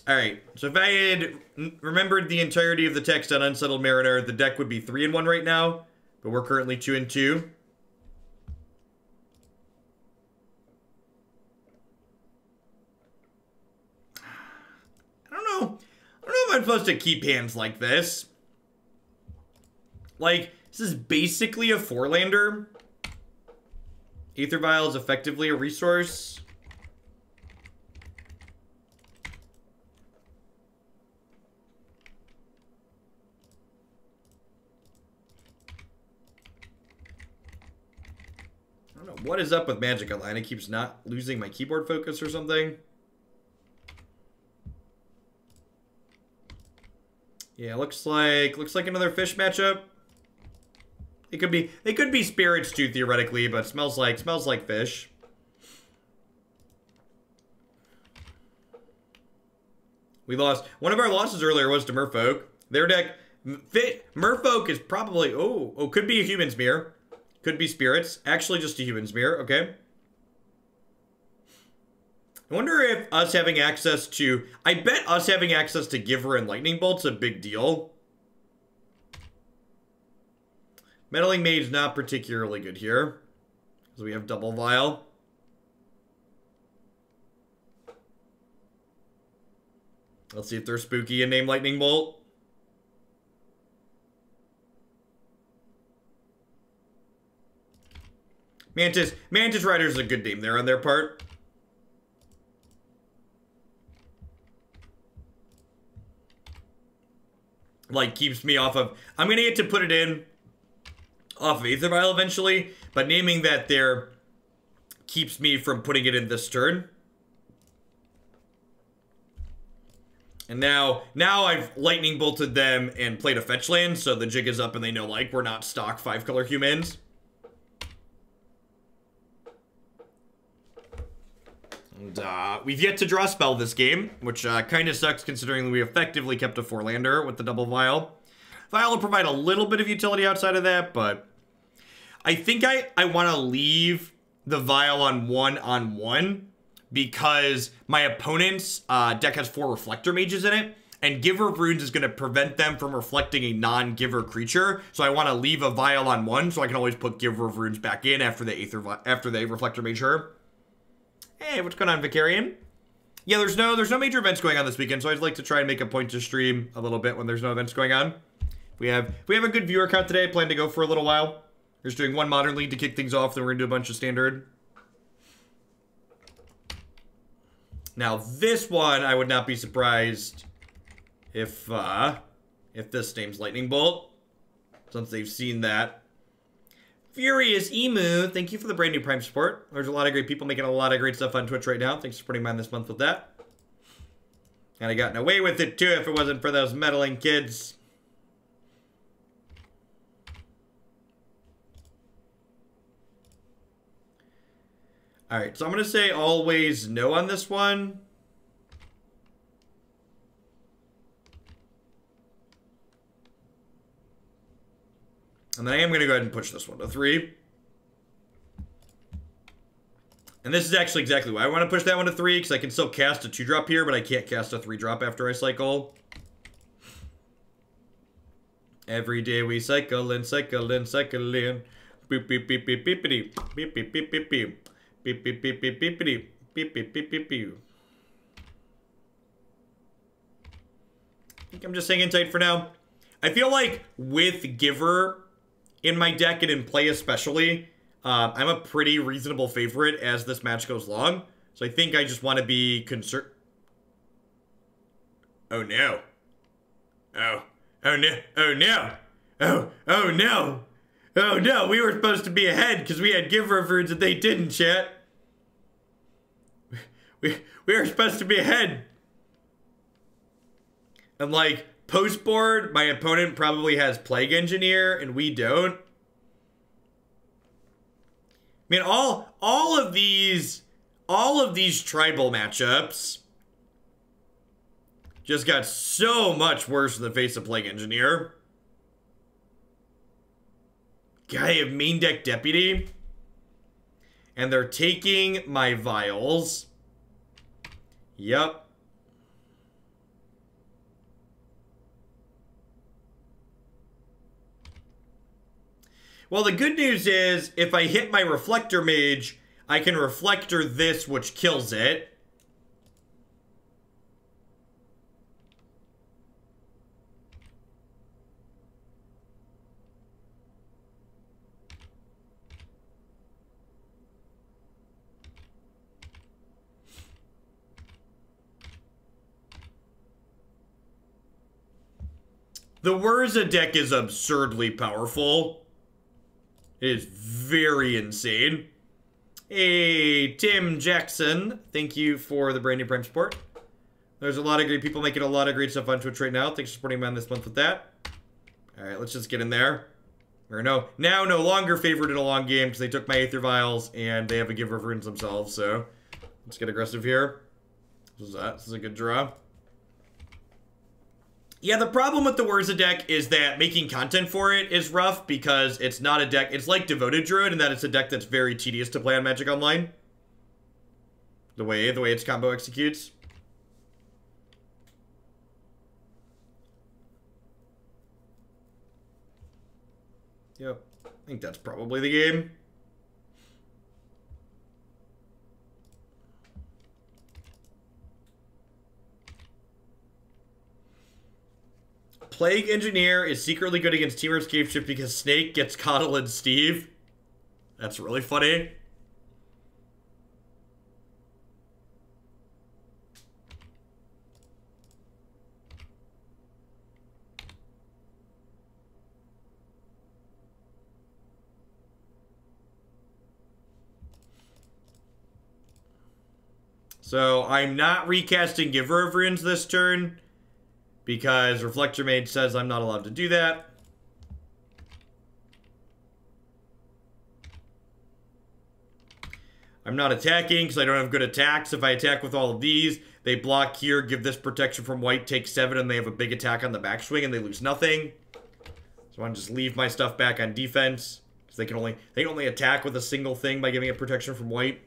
Alright, so if I had remembered the entirety of the text on Unsettled Mariner, the deck would be 3 and 1 right now, but we're currently 2 and 2. I don't know. I if I'm supposed to keep hands like this. Like, this is basically a four-lander. Aether Vial is effectively a resource. I don't know what is up with Magic Online? It keeps not losing my keyboard focus or something. Yeah, looks like looks like another fish matchup. It could be it could be spirits too theoretically, but smells like smells like fish. We lost one of our losses earlier was to Merfolk. Their deck fit Merfolk is probably oh oh could be a human smear. Could be spirits. Actually, just a human smear. Okay. I wonder if us having access to... I bet us having access to Giver and Lightning Bolt's a big deal. Meddling Mage's not particularly good here. Because we have Double Vial. Let's see if they're spooky and name Lightning Bolt. Mantis, Mantis Rider is a good name there on their part. Like, keeps me off of... I'm to get to put it in off of Aether Vial eventually, but naming that there keeps me from putting it in this turn. And now, now I've lightning bolted them and played a fetch land, so the jig is up and they know, like, we're not stock five color humans. And uh, we've yet to draw a spell this game, which uh, kind of sucks considering we effectively kept a four-lander with the double Vial. Vial will provide a little bit of utility outside of that, but I think I, I want to leave the Vial on one on one because my opponent's uh, deck has four Reflector Mages in it, and Giver of Runes is going to prevent them from reflecting a non-Giver creature. So I want to leave a Vial on one, so I can always put Giver of Runes back in after the Aether after the Reflector Mage her. Hey, what's going on, Vicarian? Yeah, there's no there's no major events going on this weekend, so I'd like to try and make a point to stream a little bit when there's no events going on. We have we have a good viewer count today. Plan to go for a little while. We're just doing one modern league to kick things off, then we're gonna do a bunch of standard. Now this one, I would not be surprised if uh if this name's Lightning Bolt, since they've seen that. Furious Emu, thank you for the brand new Prime support. There's a lot of great people making a lot of great stuff on Twitch right now. Thanks for putting mine this month with that. And I gotten away with it too if it wasn't for those meddling kids. Alright, so I'm going to say always no on this one. And then I am going to go ahead and push this one to three. And this is actually exactly why I want to push that one to three, because I can still cast a two-drop here, but I can't cast a three-drop after I cycle. Every day we cycle and cycle and cycle in. Beep beep beep beep beepity. Beep beep beep beep beep. Beep beep beep beep beepity. Beep beep beep beep beep. I think I'm just hanging tight for now. I feel like with Giver, in my deck and in play especially, uh, I'm a pretty reasonable favorite as this match goes long. So I think I just want to be concerned. Oh no. Oh. Oh no. Oh no. Oh. Oh no. Oh no. We were supposed to be ahead because we had Giver of Runes and they didn't, chat. We, we are supposed to be ahead. And like, post board, my opponent probably has Plague Engineer and we don't. I mean, all all of these all of these tribal matchups just got so much worse in the face of Plague Engineer. Guy of main deck deputy. And they're taking my vials. Yep. Well, the good news is, if I hit my Reflector Mage, I can Reflector this, which kills it. The Urza deck is absurdly powerful. Is very insane. Hey, Tim Jackson. Thank you for the brand new Prime support. There's a lot of great people making a lot of great stuff on Twitch right now. Thanks for supporting me on this month with that. All right, let's just get in there. We're no, now no longer favored in a long game because they took my Aether Vials and they have a Giver of Runes themselves. So let's get aggressive here. This is that. This is a good draw. Yeah, the problem with the Urza deck is that making content for it is rough because it's not a deck. It's like Devoted Druid in that it's a deck that's very tedious to play on Magic Online. The way the way its combo executes. Yep, I think that's probably the game. Plague Engineer is secretly good against Temur Scapeshift because Snake gets Coatl and Steve. That's really funny. So I'm not recasting Giver of Runes this turn because Reflector Mage says I'm not allowed to do that. I'm not attacking because I don't have good attacks. If I attack with all of these, they block here, give this protection from white, take seven, and they have a big attack on the backswing, and they lose nothing. So I want to just leave my stuff back on defense because they can only they can only attack with a single thing by giving it protection from white.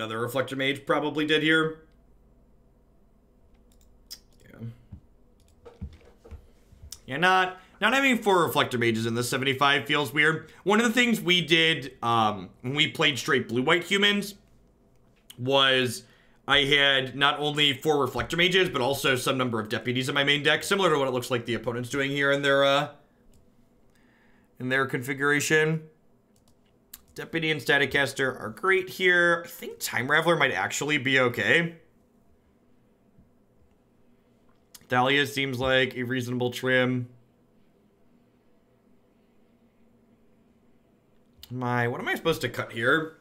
Another Reflector Mage probably did here. Yeah. Yeah, not not having four Reflector Mages in the 75 feels weird. One of the things we did um, when we played straight blue-white humans was I had not only four Reflector Mages, but also some number of Deputies in my main deck, similar to what it looks like the opponent's doing here in their, uh, in their configuration. Deputy and Staticaster are great here. I think Time Raveler might actually be okay. Thalia seems like a reasonable trim. My, what am I supposed to cut here?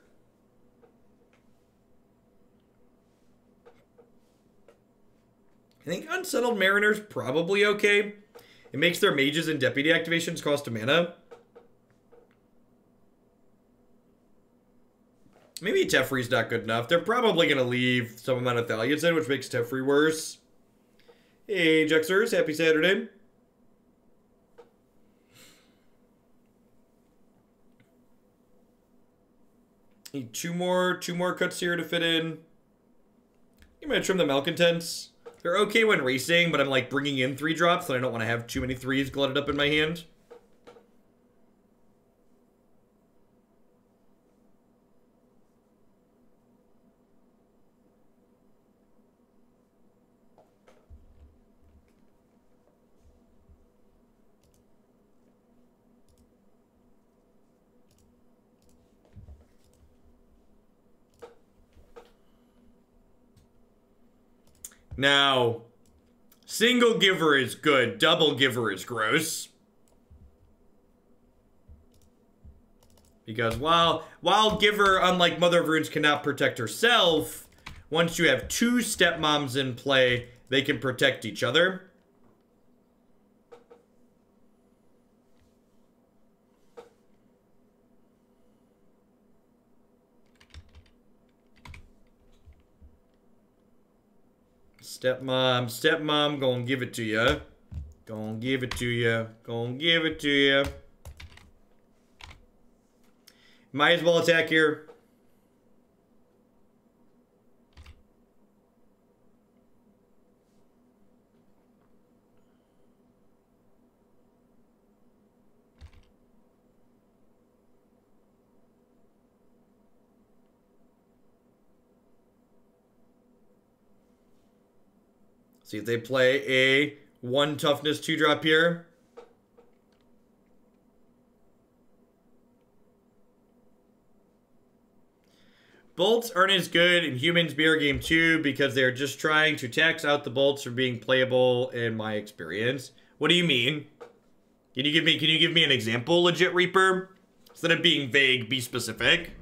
I think Unsettled Mariner's probably okay. It makes their mages and deputy activations cost a mana. Maybe Teferi's not good enough. They're probably going to leave some amount of Thalias in, which makes Teferi worse. Hey, Jexers, happy Saturday. Need two more, two more cuts here to fit in. I'm gonna trim the Malcontents. They're okay when racing, but I'm like bringing in three drops, and I don't want to have too many threes glutted up in my hand. Now, single giver is good, double giver is gross. Because while while Giver, unlike Mother of Runes, cannot protect herself, once you have two stepmoms in play, they can protect each other. Stepmom, stepmom, gonna give it to you. Gonna give it to you. Gonna give it to you. Might as well attack here. See if they play a one toughness two drop here. Bolts aren't as good in Humans Beer Game 2 because they're just trying to tax out the bolts from being playable in my experience. What do you mean? Can you give me can you give me an example, legit Reaper? Instead of being vague, be specific.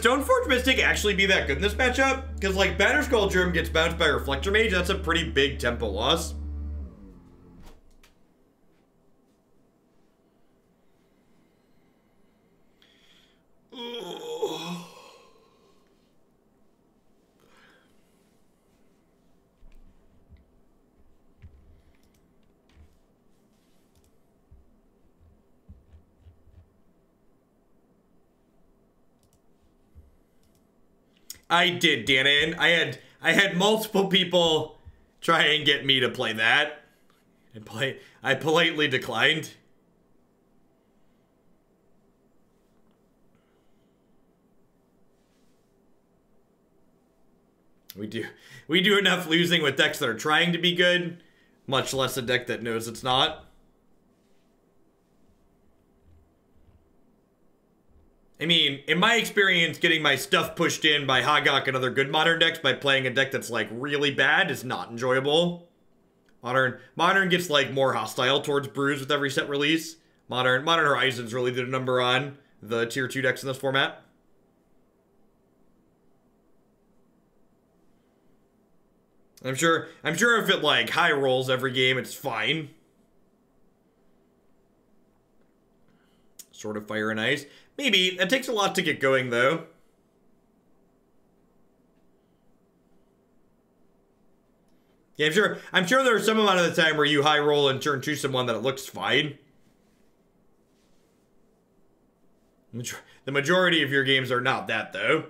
Stoneforge Mystic actually be that good in this matchup? Because like Batterskull Germ gets bounced by Reflector Mage, that's a pretty big tempo loss. I did, Danon. I had I had multiple people try and get me to play that. And play I politely declined. We do we do enough losing with decks that are trying to be good, much less a deck that knows it's not. I mean, in my experience, getting my stuff pushed in by Hogaak and other good modern decks by playing a deck that's like really bad is not enjoyable. Modern Modern gets like more hostile towards brews with every set release. Modern Modern Horizons really did a number on the tier two decks in this format. I'm sure I'm sure if it like high rolls every game, it's fine. Sort of fire and ice. Maybe. It takes a lot to get going, though. Yeah, I'm sure. I'm sure there's some amount of the time where you high roll and turn to someone that it looks fine. The majority of your games are not that, though.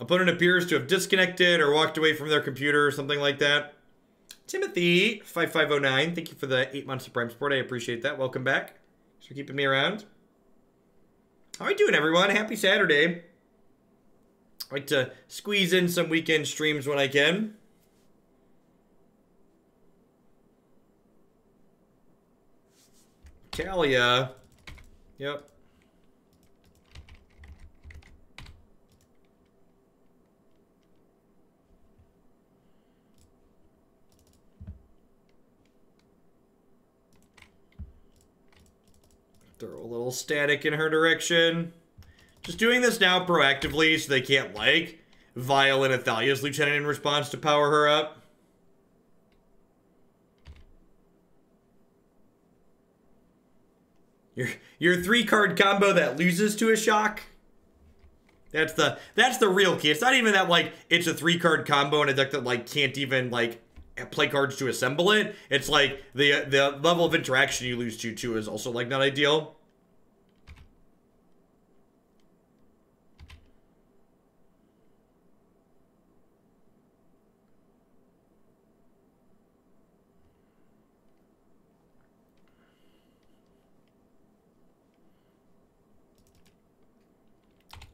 Opponent appears to have disconnected or walked away from their computer or something like that. Timothy, 5509, thank you for the eight months of Prime Support. I appreciate that. Welcome back. Thanks for keeping me around. How are you doing, everyone? Happy Saturday. I like to squeeze in some weekend streams when I can. Kalia. Yep. Throw a little static in her direction. Just doing this now proactively so they can't, like, violent a Thalia's lieutenant in response to power her up. Your your three card combo that loses to a shock. That's the that's the real key. It's not even that like it's a three card combo in a deck that like can't even like play cards to assemble it. It's like the the level of interaction you lose to too is also like not ideal.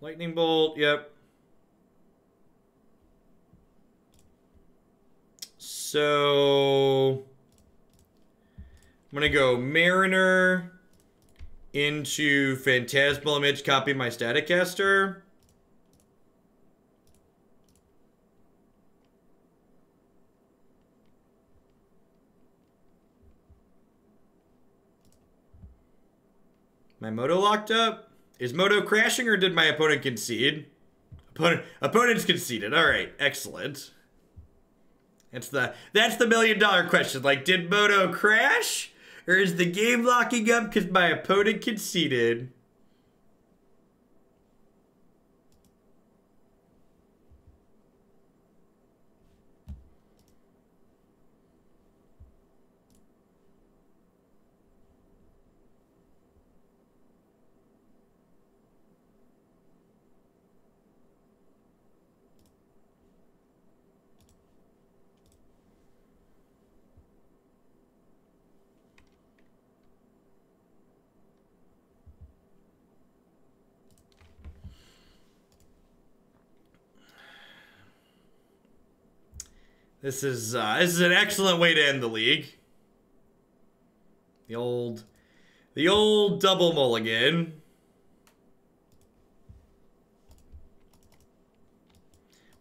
Lightning bolt, yep. So I'm gonna go Mariner, into Phantasmal Image, copy my Staticaster. My MODO locked up? Is MODO crashing or did my opponent concede? Opponent, opponent's conceded. All right, excellent. That's the that's the million dollar question. Like, did MODO crash, or is the game locking up because my opponent conceded? This is uh, this is an excellent way to end the league. The old, the old double mulligan.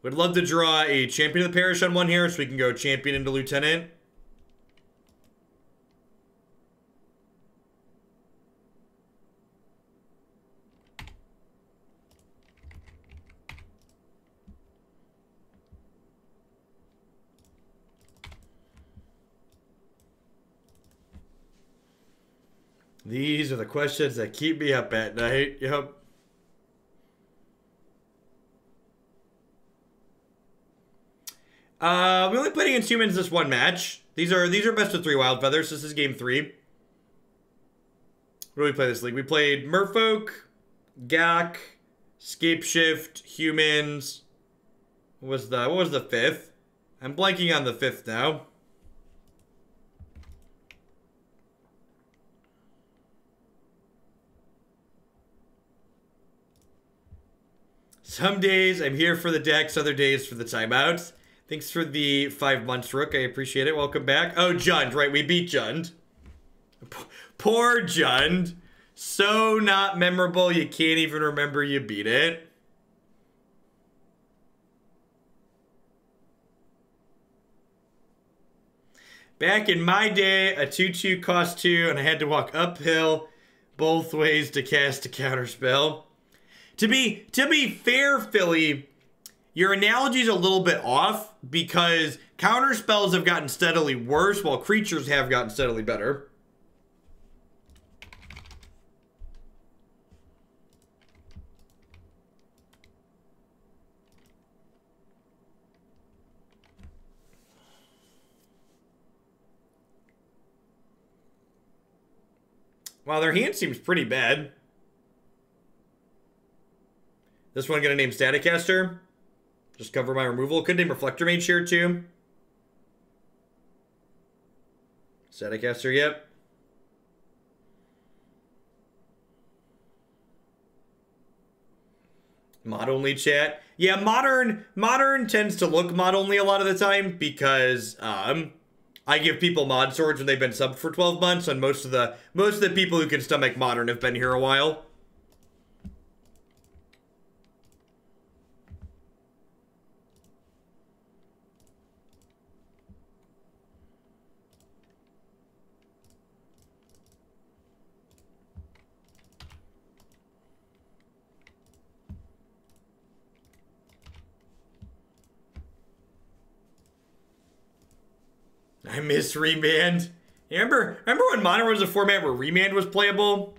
Would love to draw a champion of the parish on one here, so we can go champion into lieutenant. These are the questions that keep me up at night. Yep. Uh, we only played against humans this one match. These are these are best of three wild feathers. This is game three. What we play this league? We played Merfolk, Gak, Scapeshift, humans. What was the what was the fifth? I'm blanking on the fifth now. Some days I'm here for the decks, other days for the timeouts. Thanks for the five months, Rook. I appreciate it. Welcome back. Oh, Jund. Right, we beat Jund. P poor Jund. So not memorable, you can't even remember you beat it. Back in my day, a 2-2 cost 2, and I had to walk uphill both ways to cast a counterspell. To be to be fair, Philly, your analogy is a little bit off because counter spells have gotten steadily worse while creatures have gotten steadily better. Wow, their hand seems pretty bad. This one gonna name Staticaster. Just cover my removal. Could name Reflector Mage here too. Staticaster, yep. Mod only chat. Yeah, modern modern tends to look mod only a lot of the time because um I give people mod swords when they've been subbed for 12 months, and most of the most of the people who can stomach modern have been here a while. I miss Remand. Remember, remember when Modern was a format where Remand was playable?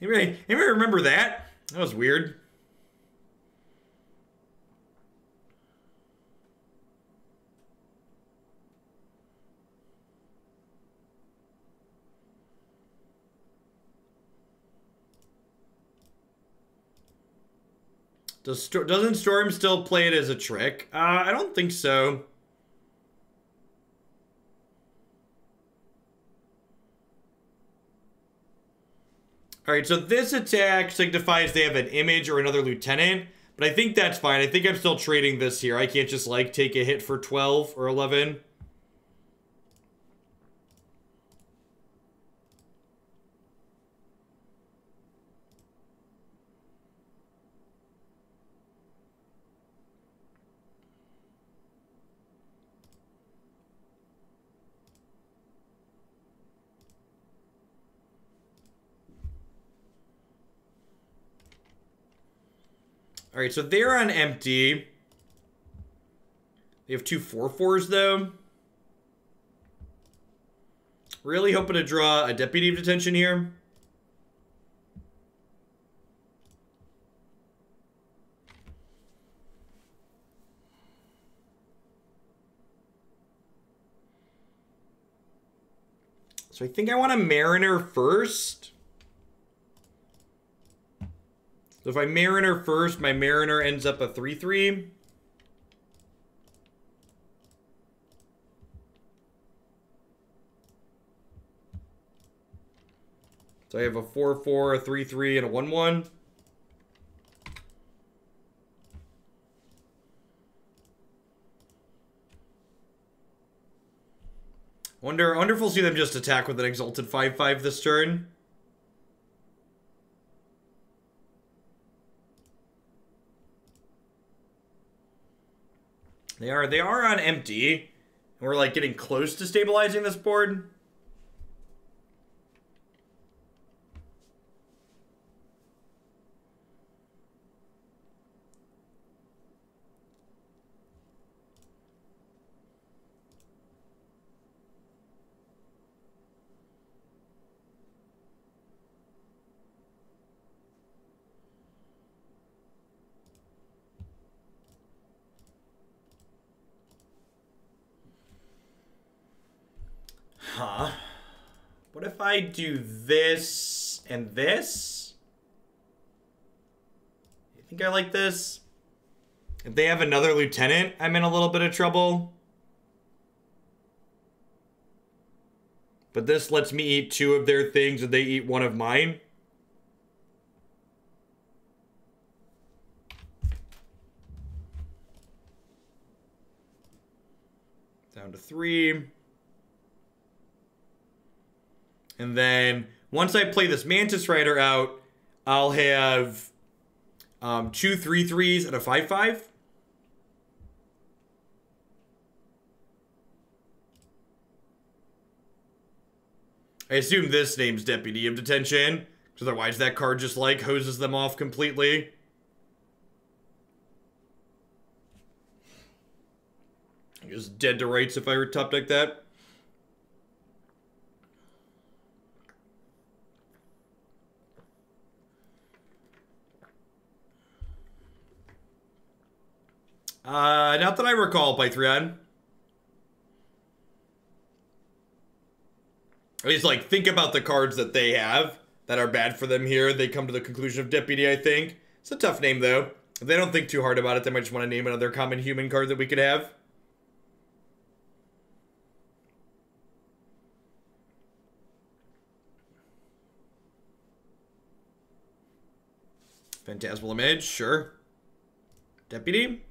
Anybody, anybody remember that? That was weird. Does, doesn't Storm still play it as a trick? Uh, I don't think so. All right, so this attack signifies they have an image or another lieutenant, but I think that's fine. I think I'm still trading this here. I can't just, like, take a hit for 12 or 11. All right, so they're on empty. They have two four fours though. Really hoping to draw a deputy of detention here. So I think I want a Mariner first. So if I Mariner first, my Mariner ends up a 3-3. So I have a 4-4, a 3-3, and a 1-1. Wonder, wonder if we'll see them just attack with an Exalted 5-5 this turn. They are, they are on empty. We're like getting close to stabilizing this board. Huh. What if I do this and this? You think I like this? If they have another lieutenant, I'm in a little bit of trouble. But this lets me eat two of their things and they eat one of mine. Down to three. And then once I play this Mantis Rider out, I'll have um, two three threes and a five five. I assume this name's Deputy of Detention, because otherwise that card just like hoses them off completely. Just dead to rights if I were top deck that. Uh, not that I recall, Pythrion. At least, like, think about the cards that they have that are bad for them here. They come to the conclusion of Deputy, I think. It's a tough name, though. If they don't think too hard about it, they might just want to name another common human card that we could have. Phantasmal Image, sure. Deputy?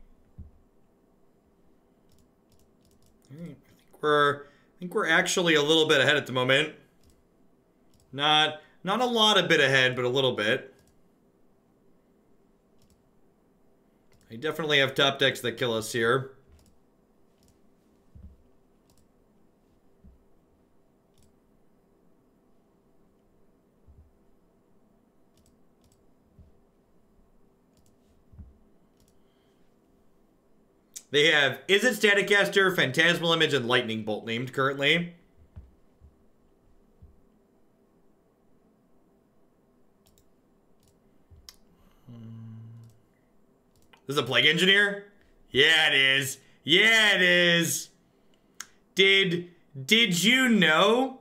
I think we're I think we're actually a little bit ahead at the moment. Not not a lot a bit ahead, but a little bit. I definitely have top decks that kill us here. They have Izzet Staticaster, Phantasmal Image, and Lightning Bolt named currently. This is a Plague Engineer? Yeah, it is. Yeah, it is. Did did you know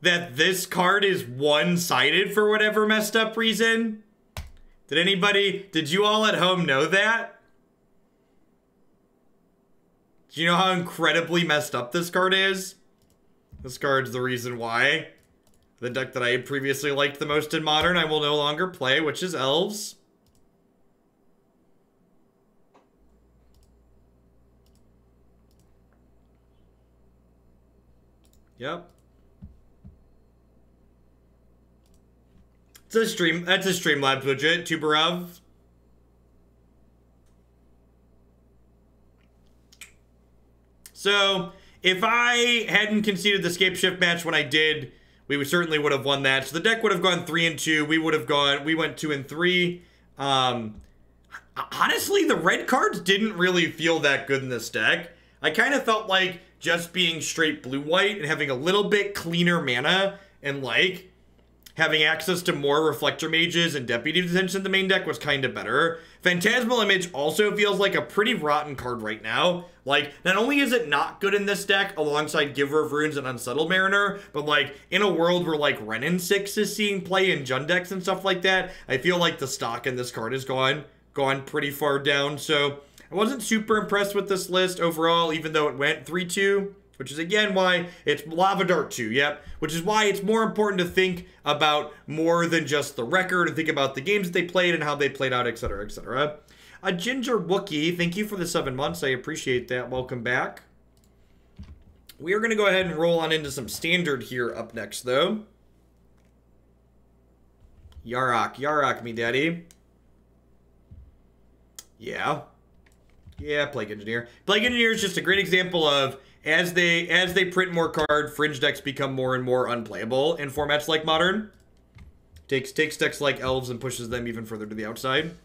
that this card is one-sided for whatever messed up reason? Did anybody, did you all at home know that? Do you know how incredibly messed up this card is? This card's the reason why. The deck that I previously liked the most in Modern I will no longer play, which is Elves. Yep. It's a stream. That's a Streamlabs budget. Tuberov. So if I hadn't conceded the Scapeshift match when I did, we certainly would have won that. So the deck would have gone three and two. We would have gone. We went two and three. Um, honestly, the red cards didn't really feel that good in this deck. I kind of felt like just being straight blue-white and having a little bit cleaner mana and like having access to more reflector mages and deputy detention in the main deck was kind of better. Phantasmal Image also feels like a pretty rotten card right now. Like, not only is it not good in this deck alongside Giver of Runes and Unsettled Mariner, but like, in a world where like Wrenn and 6 is seeing play in Jund decks and stuff like that, I feel like the stock in this card is gone, gone pretty far down. So, I wasn't super impressed with this list overall, even though it went 3-2 which is again why it's Lava Dart 2, yep. Which is why it's more important to think about more than just the record and think about the games that they played and how they played out, etc., etc. A Ginger Wookie, thank you for the seven months. I appreciate that. Welcome back. We are going to go ahead and roll on into some standard here up next, though. Yarok, Yarok, me daddy. Yeah. Yeah, Plague Engineer. Plague Engineer is just a great example of as they as they print more card, fringe decks become more and more unplayable in formats like modern. Takes takes decks like elves and pushes them even further to the outside.